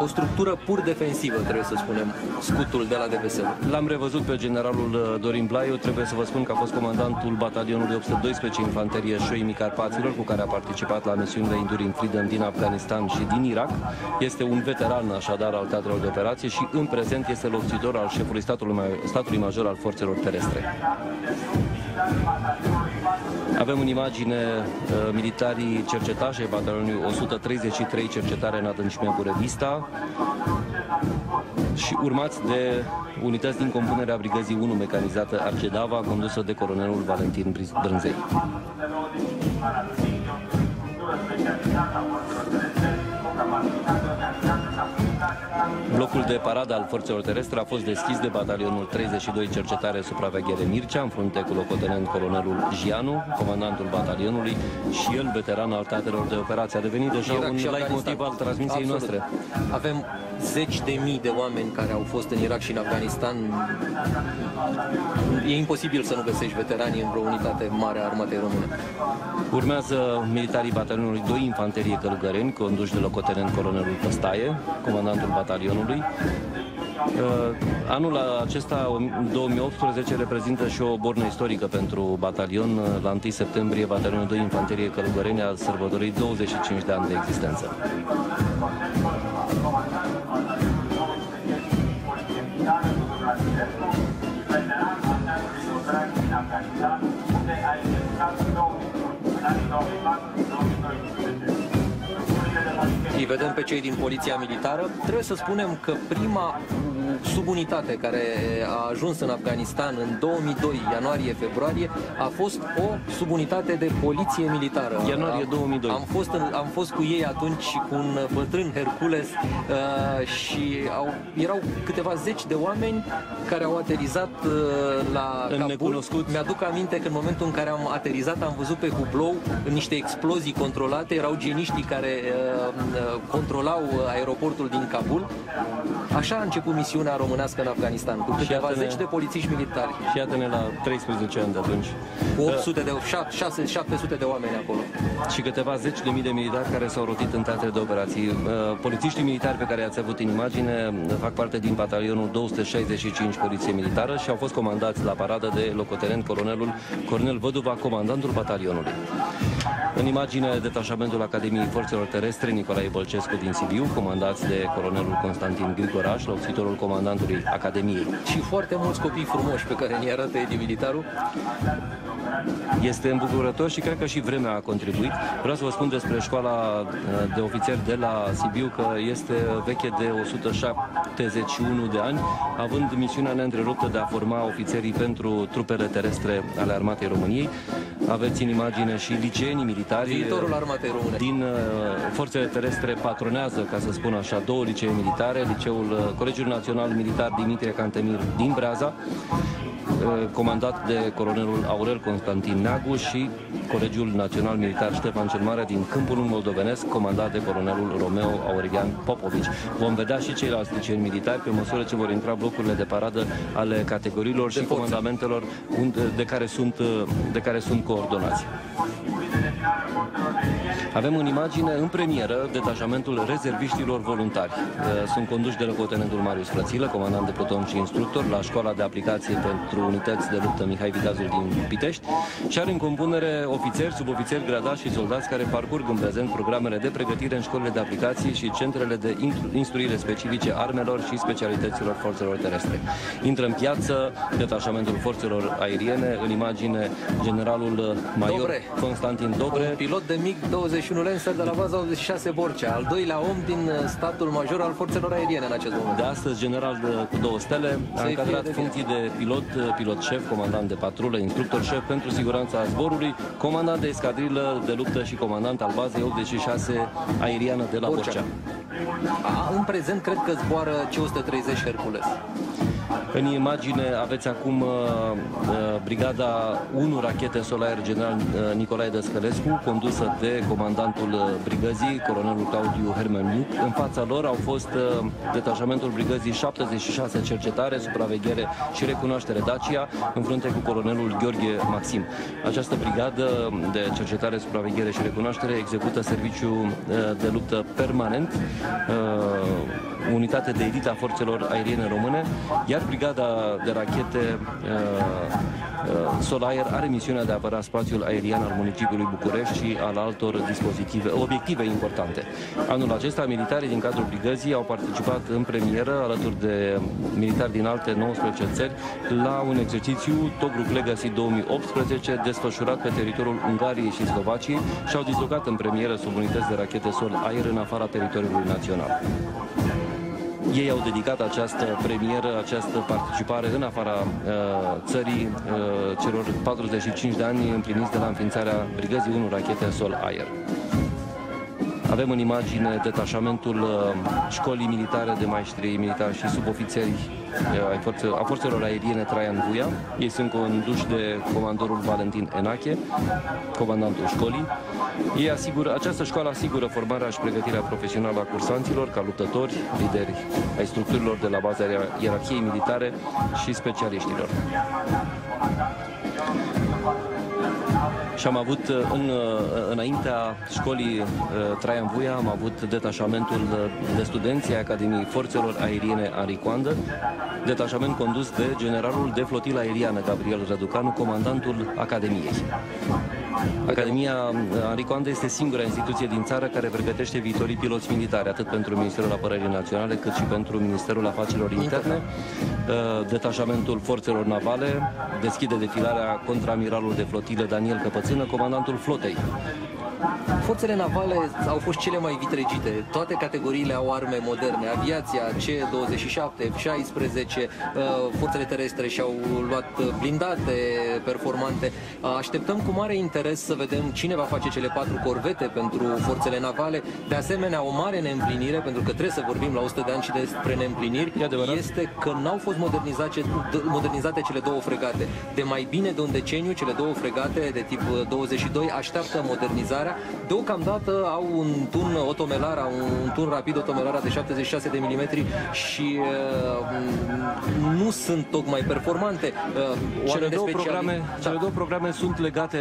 O structură pur defensivă, trebuie să spunem, scutul de la DBSL. L-am revăzut pe generalul uh, Dorin Blaiu, trebuie să vă spun că a fost comandantul batalionului 812 Infanterie Șoimii Carpaților, cu care a participat la misiunile Enduring Freedom din Afganistan și din Irak. Este un veteran, așadar, al teatrelor de operație și în prezent este locțitor al șefului statului, statului major al forțelor terestre. Avem în imagine uh, militarii cercetași ai batalionului 133 cercetare în adâncime Burevista și urmați de unități din compunerea Brigăzii 1 mecanizată Argedava, condusă de colonelul Valentin Brânzei. Blocul de paradă al forțelor terestre a fost deschis de batalionul 32 Cercetare Supraveghere Mircea, în frunte cu locotenent colonelul Gianu, comandantul batalionului și el, veteran al teatrelor de operație. A devenit deja Irak un light motiv al transmisiei Absolut. noastre. Avem zeci de mii de oameni care au fost în Irak și în Afganistan. E imposibil să nu găsești veterani într-o unitate mare a armatei române. Urmează militarii batalionului 2 Infanterie Călugăreni, conduși de locotenent colonelul Păstaie, comandantul batalionului. Uh, anul acesta, 2018, reprezintă și o bornă istorică pentru batalion. La 1 septembrie, batalionul 2 Infanterie Călugăreni a sărbătorit 25 de ani de existență. Îi vedem pe cei din Poliția Militară. Trebuie să spunem că prima subunitate care a ajuns în Afganistan în 2002, ianuarie-februarie, a fost o subunitate de poliție militară. Ianuarie am, 2002. Am fost, în, am fost cu ei atunci cu un bătrân Hercules uh, și au, erau câteva zeci de oameni care au aterizat uh, la În Kabul. necunoscut. Mi-aduc aminte că în momentul în care am aterizat am văzut pe hublou niște explozii controlate, erau geniștii care uh, uh, controlau aeroportul din Kabul. Așa a început misiunea românească în Afganistan, cu câteva iată-ne- zeci de polițiști militari, Și iată-ne la 13 ani de atunci. cu 800 de, 6, 700 de oameni acolo. și câteva zeci de mii de militari care s-au rotit în teatre de operații. Uh, Polițiștii militari pe care i-ați avut în imagine uh, fac parte din batalionul 265 Poliție Militară și au fost comandați la paradă de locotenent colonelul Cornel Văduva, comandantul batalionului. În imagine, detașamentul Academiei Forțelor Terestre Nicolae Bălcescu din Sibiu, comandați de colonelul Constantin Grigoraș, lăuțitorul comandantului Academiei. Și foarte mulți copii frumoși pe care ni arată Edi Militaru. Este îmbucurător și cred că și vremea a contribuit. Vreau să vă spun despre școala uh, de ofițeri de la Sibiu că este veche de 171 de ani, având misiunea neîntreruptă de a forma ofițerii pentru trupele terestre ale Armatei României. Aveți în imagine și liceenii militari. Viitorul armatei române. Din uh, forțele terestre patronează, ca să spun așa, două licee militare, liceul uh, Colegiul Național Militar Dimitrie Cantemir din Breaza, uh, comandat de colonelul Aurel Constantin Neagu și Colegiul Național Militar Ștefan cel Mare din Câmpul Moldovenesc, comandat de colonelul Romeo Aurelian Popovici. Vom vedea și ceilalți liceeni militari pe măsură ce vor intra blocurile de paradă ale categoriilor și forță. comandamentelor unde- de care sunt, uh, de care sunt coordonați. Avem în imagine, în premieră, detașamentul rezerviștilor voluntari. Uh, Sunt conduși de locotenentul Marius Frățilă, comandant de pluton și instructor, la școala de aplicație pentru unități de luptă Mihai Vitazul din Pitești și are în compunere ofițeri, subofițeri, gradați și soldați care parcurg în prezent programele de pregătire în școlile de aplicație și centrele de instru- instruire specifice armelor și specialităților forțelor terestre. Intră în piață detașamentul forțelor aeriene, în imagine generalul uh, major Dobre. Constantin Dobre, Un pilot de MiG-21 Lancer de la baza 86 Borcea, al doilea om din uh, statul major al forțelor aeriene în acest moment. De astăzi, general uh, cu două stele, a Să-i încadrat fie de funcții de pilot, uh, pilot șef, comandant de patrulă, instructor șef pentru siguranța zborului, comandant de escadrilă de luptă și comandant al bazei 86 aeriană de la Borcea. Borcea. A, în prezent cred că zboară C-130 Hercules. În imagine aveți acum uh, uh, brigada 1 rachete Solair General uh, Nicolae Dăscălescu, condusă de comandantul uh, brigăzii, colonelul Claudiu Hermeniuc. În fața lor au fost uh, detașamentul brigăzii 76 cercetare, supraveghere și recunoaștere Dacia, în frunte cu colonelul Gheorghe Maxim. Această brigadă de cercetare, supraveghere și recunoaștere execută serviciu uh, de luptă permanent uh, unitate de elită a forțelor aeriene române, iar brigada de rachete uh, uh, Solair are misiunea de a apăra spațiul aerian al municipiului București și al altor dispozitive, obiective importante. Anul acesta, militarii din cadrul brigăzii au participat în premieră, alături de militari din alte 19 țări, la un exercițiu Tobruk Legacy 2018, desfășurat pe teritoriul Ungariei și Slovaciei și au dislocat în premieră sub unități de rachete sol-aer în afara teritoriului național. Ei au dedicat această premieră, această participare în afara uh, țării uh, celor 45 de ani împliniți de la înființarea Brigăzii 1 Rachete Sol-Aer. Avem în imagine detașamentul uh, școlii militare de maestri militari și subofițeri uh, ai forțe, a forțelor aeriene Traian Vuia. Ei sunt conduși de comandorul Valentin Enache, comandantul școlii. Ei asigură, această școală asigură formarea și pregătirea profesională a cursanților ca luptători, lideri ai structurilor de la baza ier- ierarhiei militare și specialiștilor. Și am avut uh, în, uh, înaintea școlii uh, Traian Vuia, am avut detașamentul uh, de studenți ai Academiei Forțelor Aeriene Aricoandă, detașament condus de generalul de flotilă aeriană Gabriel Răducanu, comandantul Academiei. Academia uh, Aricoandă este singura instituție din țară care pregătește viitorii piloți militari, atât pentru Ministerul Apărării Naționale, cât și pentru Ministerul Afacerilor Interne. Uh, Detașamentul Forțelor Navale deschide defilarea contraamiralul de flotilă Daniel Căpățână, comandantul flotei. Forțele navale au fost cele mai vitregite. Toate categoriile au arme moderne. Aviația, C-27, F-16, forțele terestre și-au luat blindate performante. Așteptăm cu mare interes să vedem cine va face cele patru corvete pentru forțele navale. De asemenea, o mare neîmplinire, pentru că trebuie să vorbim la 100 de ani și despre neîmpliniri, este că n-au fost modernizate, modernizate cele două fregate. De mai bine de un deceniu, cele două fregate de tip 22 așteaptă modernizarea. Deocamdată au un tun otomelara, un tun rapid otomelara de 76 de mm și uh, nu sunt tocmai performante. Uh, cele, două programe, da. cele două programe sunt legate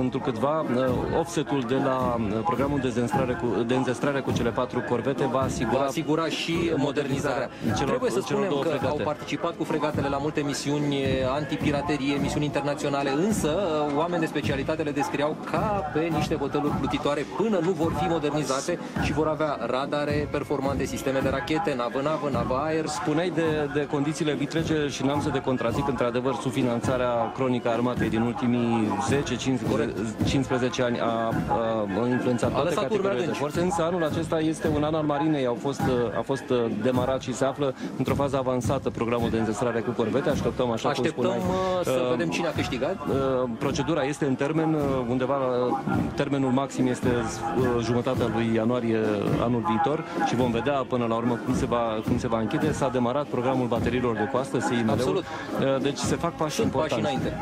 într-o câtva. Uh, offsetul de la uh, programul de înzestrare cu, de înzestrare cu cele patru corvete va asigura, va asigura și modernizarea. Celor, Trebuie să spunem că fregate. au participat cu fregatele la multe misiuni antipiraterie, misiuni internaționale, însă oameni de specialitate le descriau ca pe niște bătăluri plutitoare până nu vor fi modernizate și vor avea radare performante, sisteme de rachete, navă-navă, navă-aer. Spuneai de, de condițiile vitrege și n-am să te contrazic, într-adevăr, subfinanțarea cronică a armatei din ultimii 10-15 ani a, a influențat toate categoriile de forțe, însă anul acesta este un an al marinei, au fost, a fost demarat și se află într-o fază avansată programul de înzestrare cu corvete, așteptăm așa Așteptăm cum spuneai. Uh, să uh, vedem cine a câștigat. Uh, procedura este în termen, uh, undeva la termenul maxim este uh, jumătatea lui ianuarie anul viitor și vom vedea până la urmă cum se va, cum se va închide. S-a demarat programul bateriilor de coastă, SIML-ul. Absolut. Deci se fac pași Sunt importanți. pași înainte.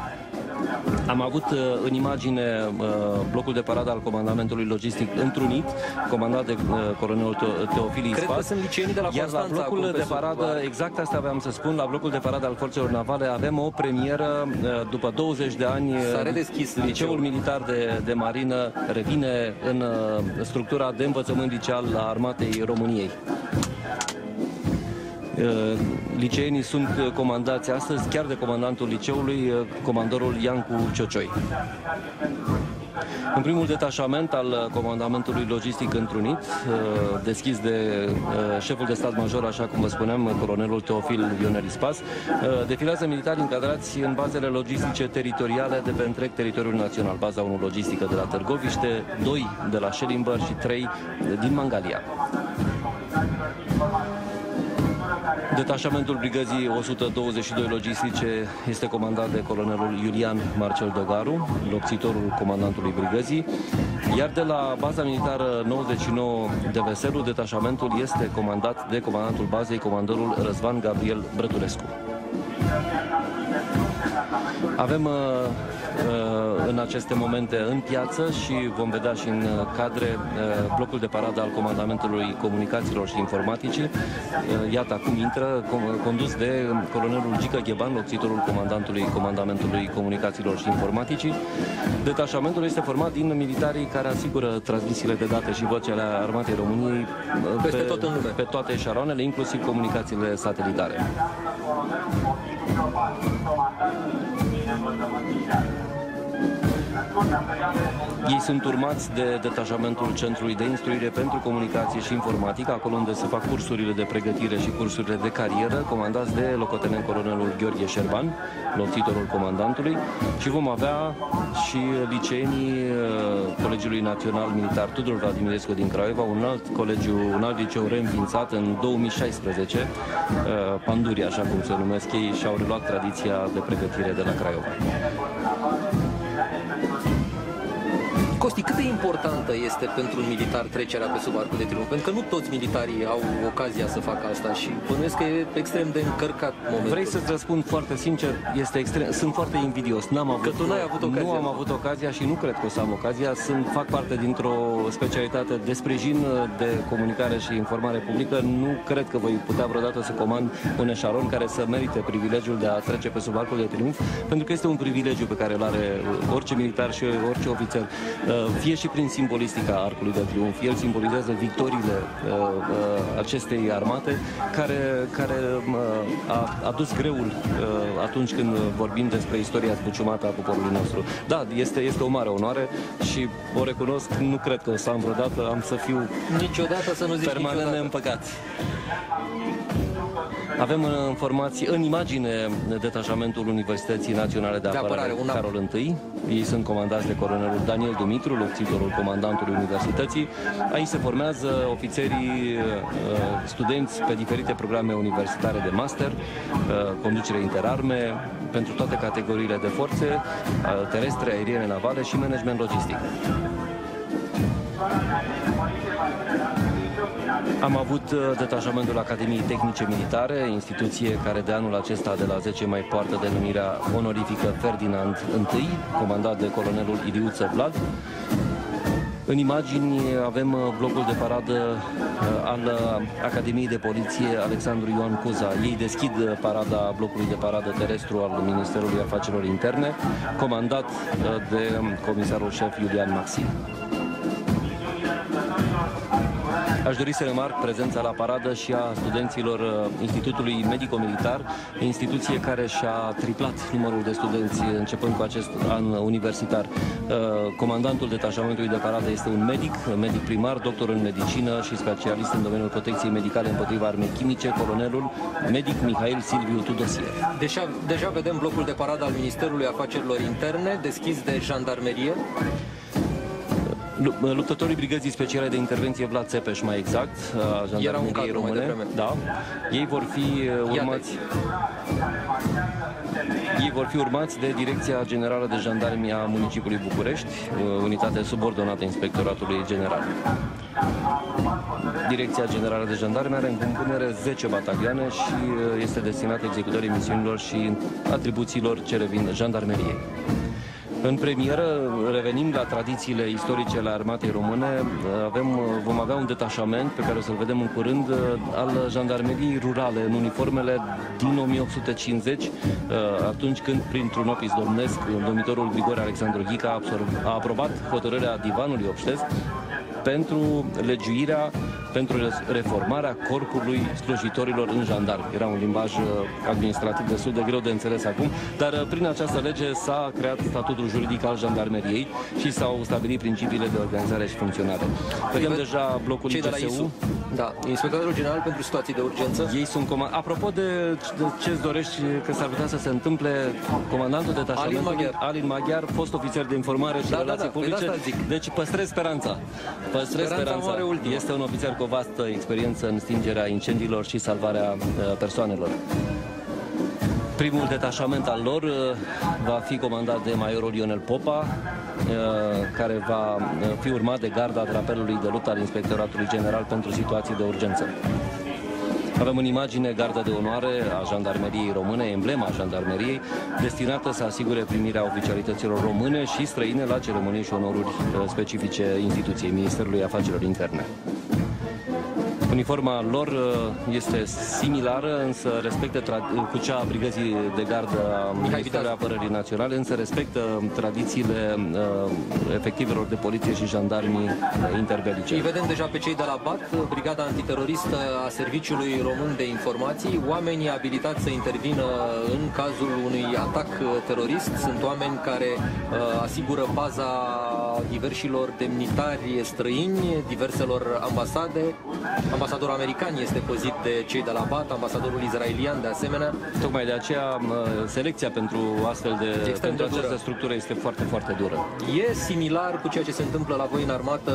Am avut uh, în imagine uh, blocul de paradă al comandamentului logistic întrunit, comandat de uh, colonelul Teofil Ispas. Cred că sunt liceenii de la Iar la blocul de paradă, exact asta aveam să spun, la blocul de paradă al forțelor navale avem o premieră după 20 de ani. S-a redeschis liceul militar de, de marină revine în structura de învățământ liceal la armatei României. Uh, liceenii sunt uh, comandați astăzi chiar de comandantul liceului, uh, comandorul Iancu Ciocioi. În primul detașament al comandamentului logistic întrunit, deschis de șeful de stat major, așa cum vă spuneam, colonelul Teofil Ionel Spas, defilează militari încadrați în bazele logistice teritoriale de pe întreg teritoriul național. Baza 1 logistică de la Târgoviște, 2 de la Schellimber și 3 din Mangalia. Detașamentul brigăzii 122 logistice este comandat de colonelul Iulian Marcel Dogaru, locțitorul comandantului brigăzii, iar de la baza militară 99 de Veselu, detașamentul este comandat de comandantul bazei, comandorul Răzvan Gabriel Brătulescu. Avem uh, uh, în aceste momente în piață și vom vedea și în cadre uh, blocul de paradă al Comandamentului Comunicațiilor și Informaticii. Iată, acum intră, condus de colonelul Gică Gheban, locțitorul comandantului Comandamentului Comunicațiilor și Informaticii. Detașamentul este format din militarii care asigură transmisiile de date și voce ale Armatei României Peste pe, tot în lume. pe toate eșaroanele, inclusiv comunicațiile satelitare. Ei sunt urmați de detașamentul Centrului de Instruire pentru Comunicație și Informatică, acolo unde se fac cursurile de pregătire și cursurile de carieră, comandați de locotenent colonelul Gheorghe Șerban, locțitorul comandantului, și vom avea și liceenii uh, Colegiului Național Militar Tudor Vladimirescu din Craiova, un alt colegiu, un alt liceu reînființat în 2016, uh, Panduri, așa cum se numesc ei, și-au reluat tradiția de pregătire de la Craiova. Costi, cât de importantă este pentru un militar trecerea pe sub arcul de triumf? Pentru că nu toți militarii au ocazia să facă asta și bănuiesc că e extrem de încărcat momentul. Vrei să-ți răspund foarte sincer, este extrem, sunt foarte invidios. N-am avut, că tu n-ai avut ocazia. Nu am avut ocazia și nu cred că o să am ocazia. Sunt, fac parte dintr-o specialitate de sprijin de comunicare și informare publică. Nu cred că voi putea vreodată să comand un eșalon care să merite privilegiul de a trece pe sub arcul de triumf, pentru că este un privilegiu pe care îl are orice militar și orice ofițer Uh, fie și prin simbolistica Arcului de Triunf. El simbolizează victoriile uh, uh, acestei armate care, care a adus greul atunci când vorbim despre istoria zbuciumată a poporului nostru. Da, este, este o mare onoare și o recunosc, nu cred că o să am vreodată, am să fiu niciodată să nu zici permanent niciodată. neîmpăcat. Avem în informații, în imagine, detașamentul Universității Naționale de De Apărare, apărare, un Carol I. Ei sunt comandați de colonelul Daniel Dumitru, locțitorul comandantului Universității. Aici se formează ofițerii uh, studenți pe diferite programe universitare de master, uh, conducere interarme, pentru toate categoriile de forțe, uh, terestre, aeriene, navale și management logistic. Am avut uh, detașamentul Academiei Tehnice Militare, instituție care de anul acesta de la 10 mai poartă denumirea onorifică Ferdinand I, comandat de colonelul Iliuță Vlad. În imagini avem uh, blocul de paradă uh, al Academiei de Poliție Alexandru Ioan Cuza. Ei deschid parada blocului de paradă terestru al Ministerului Afacerilor Interne, comandat de comisarul șef Iulian Maxim. Aș dori să remarc prezența la paradă și a studenților uh, Institutului Medico-Militar, instituție care și-a triplat numărul de studenți începând cu acest an universitar. Uh, comandantul detașamentului de paradă este un medic, medic primar, doctor în medicină și specialist în domeniul protecției medicale împotriva armei chimice, colonelul medic Mihail Silviu Tudosie. Deja, deja vedem blocul de paradă al Ministerului Afacerilor Interne, deschis de jandarmerie. Luptătorii Brigăzii Speciale de Intervenție Vlad Țepeș, mai exact, a Jandarmeriei Române. Da. Ei vor fi uh, urmați... Ei vor fi urmați de Direcția Generală de Jandarmie a Municipiului București, uh, unitate subordonată Inspectoratului General. Direcția Generală de Jandarme are în compunere 10 batalioane și uh, este destinată executării misiunilor și atribuțiilor ce revin jandarmeriei. În premieră revenim la tradițiile istorice ale armatei române. Avem, vom avea un detașament pe care o să-l vedem în curând al jandarmeriei rurale în uniformele din 1850, atunci când printr-un opis domnesc, domnitorul Grigore Alexandru Ghica a, a aprobat hotărârea divanului obștesc pentru legiuirea, pentru reformarea corpului slujitorilor în jandarmi. Era un limbaj uh, administrativ destul de greu de înțeles acum, dar uh, prin această lege s-a creat statutul juridic al jandarmeriei și s-au stabilit principiile de organizare și funcționare. Vedem deja blocul Cei de la ISU. Da, Inspectorul General pentru Situații de Urgență. Ei sunt comand... Apropo de, de ce-ți dorești că s-ar putea să se întâmple, comandantul detașamentului Alin Maghiar, Alin Maghiar fost ofițer de informare și da, relații da, da, păi publice. Deci păstrez speranța. Păstrez speranța. speranța. Este un ofițer cu o vastă experiență în stingerea incendiilor și salvarea uh, persoanelor. Primul detașament al lor uh, va fi comandat de majorul Ionel Popa, uh, care va fi urmat de garda drapelului de luptă al Inspectoratului General pentru situații de urgență. Avem în imagine garda de onoare a jandarmeriei române, emblema jandarmeriei, destinată să asigure primirea oficialităților române și străine la ceremonii și onoruri uh, specifice instituției Ministerului Afacerilor Interne. Uniforma lor uh, este similară, însă respectă cu cea a Brigăzii de Gardă a Ministerului Apărării Naționale, însă respectă tradițiile uh, efectivelor de poliție și jandarmii uh, interbelice. Îi vedem deja pe cei de la BAT, Brigada Antiteroristă a Serviciului Român de Informații, oamenii abilitați să intervină în cazul unui atac terorist. Sunt oameni care uh, asigură baza diversilor demnitari străini, diverselor ambasade, Ambasadorul american este pozit de cei de la BAT, ambasadorul israelian de asemenea. Tocmai de aceea selecția pentru astfel de pentru această structură este foarte, foarte dură. E similar cu ceea ce se întâmplă la voi în armată,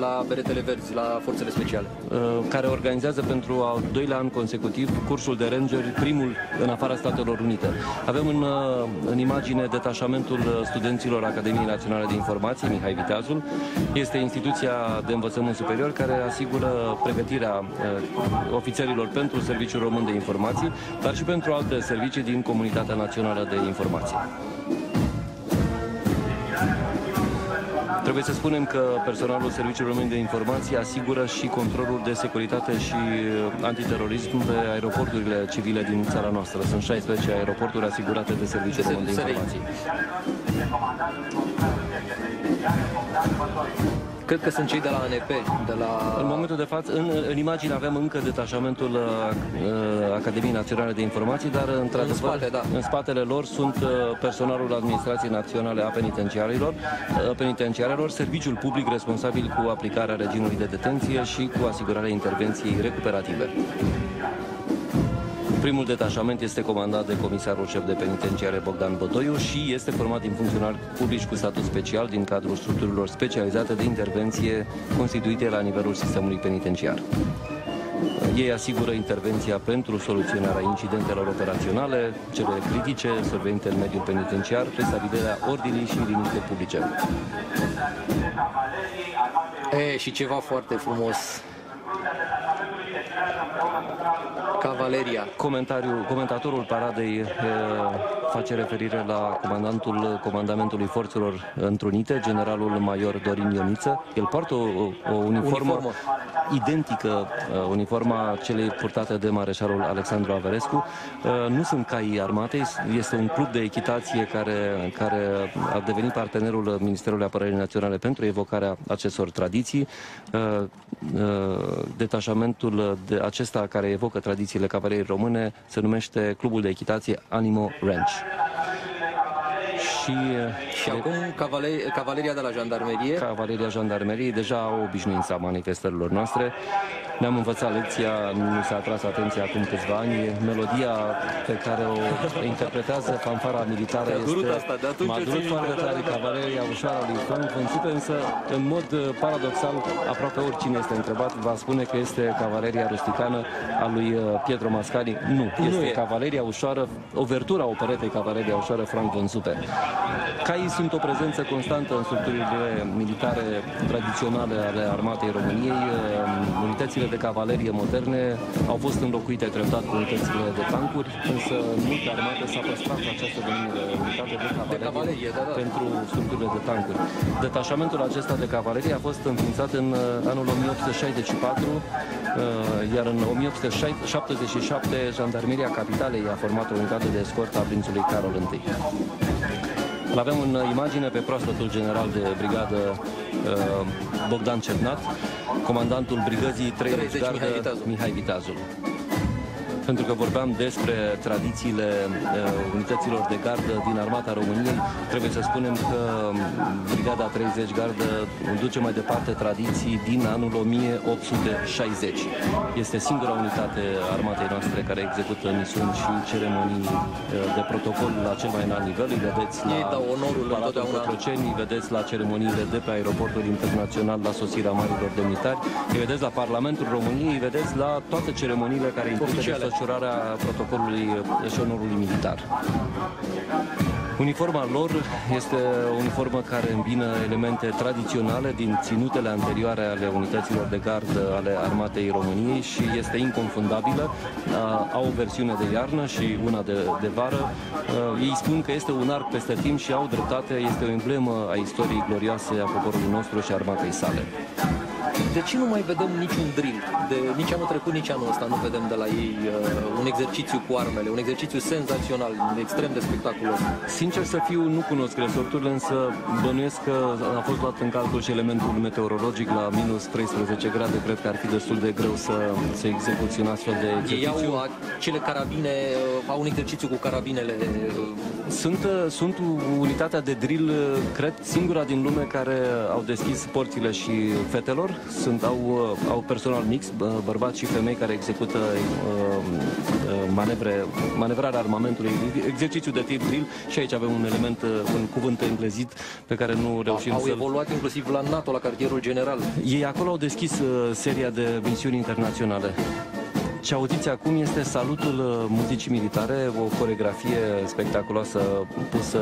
la beretele verzi, la forțele speciale. Uh, care organizează pentru al doilea an consecutiv cursul de rangeri, primul în afara Statelor Unite. Avem în, uh, în imagine detașamentul studenților Academiei Naționale de Informații, Mihai Viteazul. Este instituția de învățământ superior care asigură pregătirea pregătirea uh, ofițerilor pentru Serviciul Român de Informații, dar și pentru alte servicii din Comunitatea Națională de Informații. Trebuie să spunem că personalul Serviciului Român de Informații asigură și controlul de securitate și uh, antiterorism pe aeroporturile civile din țara noastră. Sunt 16 aeroporturi asigurate de Serviciul Român de Informații. Cred că sunt cei de la ANP, de la... În momentul de față, în, în imagine avem încă detașamentul uh, uh Academiei Naționale de Informații, dar într-adevăr, în, spate, da. în spatele lor sunt uh, personalul Administrației Naționale a Penitenciarilor, uh, penitenciarilor, serviciul public responsabil cu aplicarea regimului de detenție și cu asigurarea intervenției recuperative. Primul detașament este comandat de comisarul șef de penitenciare Bogdan Botoiu și este format din funcționari publici cu statut special din cadrul structurilor specializate de intervenție constituite la nivelul sistemului penitenciar. Ei asigură intervenția pentru soluționarea incidentelor operaționale, cele critice, survenite în mediul penitenciar, restabilirea ordinii și liniște publice. E, și ceva foarte frumos. Cavaleria. Comentariu, comentatorul paradei e, face referire la comandantul comandamentului forțelor întrunite, generalul major Dorin Ioniță. El poartă o, o uniformă, Uniformă. identică uh, uniforma celei purtate de mareșalul Alexandru Averescu. Uh, nu sunt caii armatei, este un club de echitație care, care a devenit partenerul Ministerului Apărării Naționale pentru evocarea acestor tradiții. Uh, uh, Detașamentul de acesta care evocă tradițiile cavaleriei române se numește Clubul de Echitație Animo Ranch. Și, uh, Și acum cavale, cavaleria de la jandarmerie. Cavaleria Jandarmeriei deja au obișnuința manifestărilor noastre. Ne-am învățat lecția, nu s-a atras atenția acum câțiva ani. Melodia pe care o interpretează fanfara militară Te-a durut este... asta, de atunci M-a o durut ții foarte minte, da, tare da, da. Cavaleria ușoară lui Frank Vânțupe, însă în mod uh, paradoxal, aproape oricine este întrebat va spune că este Cavaleria rusticană a lui uh, Pietro Mascali. Nu, este e. Cavaleria ușoară, overtura operetei Cavaleria ușoară Frank Vânțupe. Caii sunt o prezență constantă în structurile militare tradiționale ale armatei României. Uh, Unitățile de cavalerie moderne au fost înlocuite treptat cu unitățile de tancuri, însă în multe armate s-a păstrat această denumire unitate de cavalerie, De cavalerie, da, da. pentru structurile de tancuri. Detașamentul acesta de cavalerie a fost înființat în uh, anul 1864, uh, iar în 1877 Jandarmeria Capitalei a format o unitate de escortă a prințului Carol I. Îl avem în imagine pe proaspătul general de brigadă uh, Bogdan Cernat, comandantul brigăzii 30 30 gardă Mihai Viteazul. Mihai Viteazul. Pentru că vorbeam despre tradițiile uh, unităților de gardă din Armata României, trebuie să spunem că um, Brigada 30 Gardă duce mai departe tradiții din anul 1860. Este singura unitate a armatei noastre care execută misiuni și ceremonii uh, de protocol la cel mai înalt nivel. Îi vedeți la Ei dau onorul Palatul întotdeauna. Cotroceni, îi vedeți la ceremoniile de pe aeroportul internațional la sosirea marilor demnitari, îi vedeți la Parlamentul României, îi vedeți la toate ceremoniile care implică Oficiale. Desfășurarea protocolului și onorului militar. Uniforma lor este o uniformă care îmbină elemente tradiționale din ținutele anterioare ale unităților de gardă ale armatei României și este inconfundabilă. A- Au o versiune de iarnă și una de, de vară. A, Ei spun că este un arc peste timp și au dreptate, este o emblemă a istoriei glorioase a poporului nostru și a armatei sale. De ce nu mai vedem niciun drill? De, nici anul trecut, nici anul ăsta nu vedem de la ei uh, un exercițiu cu armele, un exercițiu senzațional, extrem de spectaculos. Sincer să fiu, nu cunosc resorturile, însă bănuiesc că a fost luat în calcul și elementul meteorologic la minus 13 grade. Cred că ar fi destul de greu să, să execuți un astfel de Ei exercițiu. au acele carabine, uh, au un exercițiu cu carabinele. uh, Sunt, uh, sunt unitatea de drill, uh, cred, singura din lume care au deschis porțile și fetelor. Sunt, au, uh, au personal mix, bă- bărbați și femei care execută uh, uh, manevre, manevrarea armamentului, exercițiu de tip drill și aici avem un element, uh, un cuvânt englezit pe care nu reușim Au să-l evoluat inclusiv la NATO, la cartierul general. ei acolo au deschis uh, seria de misiuni internaționale. Ce auziți acum este salutul uh, muzicii militare, o coregrafie spectaculoasă pusă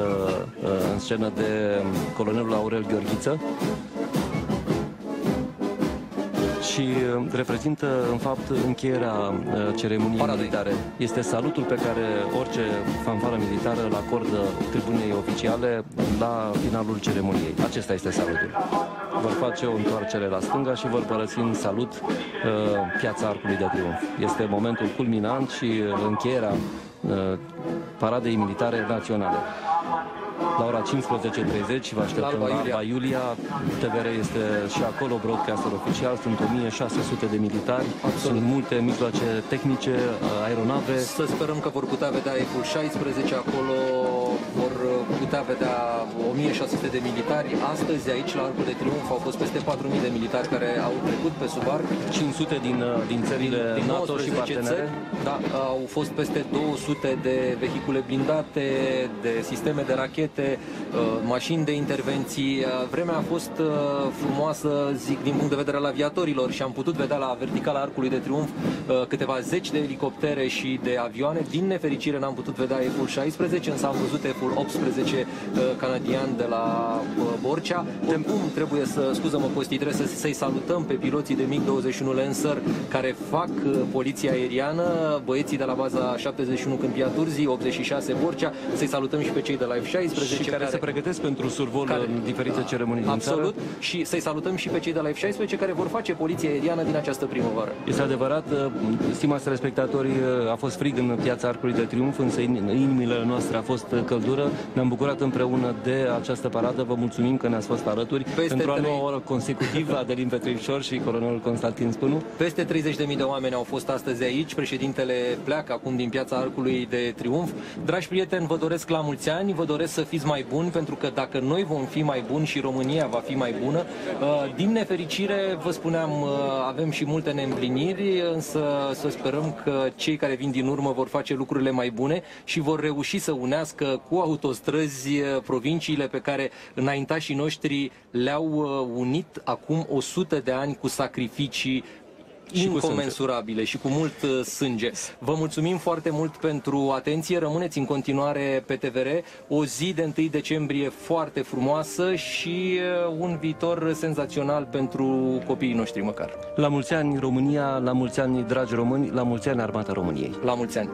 uh, în scenă de um, colonelul Aurel Gheorghiță și uh, reprezintă în fapt încheierea uh, ceremoniei Paradei. militare. Este salutul pe care orice fanfară militară îl acordă tribunei oficiale la finalul ceremoniei. Acesta este salutul. Vor face o întoarcere la stânga și vor părăsi în salut uh, piața Arcului de Triunf. Este momentul culminant și uh, încheierea uh, paradei militare naționale. La ora 15.30 vă așteptăm La la Alba Alba Iulia. TVR este și acolo broadcaster oficial. Sunt 1600 de militari, sunt multe mijloace tehnice, aeronave. Să sperăm că vor putea vedea F-16 acolo, vor uh, putea putea vedea 1600 de militari. Astăzi aici la Arcul de Triunf au fost peste 4000 de militari care au trecut pe sub arc. 500 din, uh, din țările din NATO și 19 partenere. țări, da, au fost peste 200 de vehicule blindate, de sisteme de rachete, uh, mașini de intervenții. Uh, Vremea a fost uh, frumoasă, zic, din punct de vedere al aviatorilor și am putut vedea la verticala Arcului de Triunf uh, câteva zeci de elicoptere și de avioane. Din nefericire n-am putut vedea F-16, însă am văzut F-18 uh, canadian de la uh, Borcea. Oricum trebuie să, scuză-mă Costi, trebuie să, să-i salutăm pe piloții de MiG-21 Lancer care fac uh, poliția aeriană, băieții de la baza 71 Câmpia Turzii, 86 Borcea, să-i salutăm și pe cei de la F-16 și care se pregătesc pentru survol care- în diferite ceremonii din Absolut. țară. Și să-i salutăm și pe cei de la F-16 care vor face poliția aeriană din această primăvară. Este adevărat, uh, stimați telespectatori, uh, a fost frig în piața Arcului de Triunf, însă în inimile noastre a fost uh, căldură. Ne-am bucurat împreună de această paradă. Vă mulțumim că ne-ați fost alături Peste pentru a trei- noua oră consecutivă Adelin Petrișor și colonelul Constantin Spânu. Peste 30.000 de oameni au fost astăzi aici, președintele pleacă acum din piața Arcului de Triunf. Dragi prieteni, vă doresc la mulți ani, vă doresc să fiți mai buni, pentru că dacă noi vom fi mai buni și România va fi mai bună, uh, din nefericire, vă spuneam, uh, avem și multe neîmpliniri, însă să sperăm că cei care vin din urmă vor face lucrurile mai bune și vor reuși să unească cu autostrăzi uh, provinciile pe care înaintașii noștri le-au uh, unit acum 100 de ani cu sacrificii Și cu incomensurabile și cu mult uh, sânge. Vă mulțumim foarte mult pentru atenție. Rămâneți în continuare pe TVR. O zi de 1 decembrie foarte frumoasă și uh, un viitor senzațional pentru copiii noștri măcar. La mulți ani România, la mulți ani dragi români, la mulți ani Armata României. La mulți ani!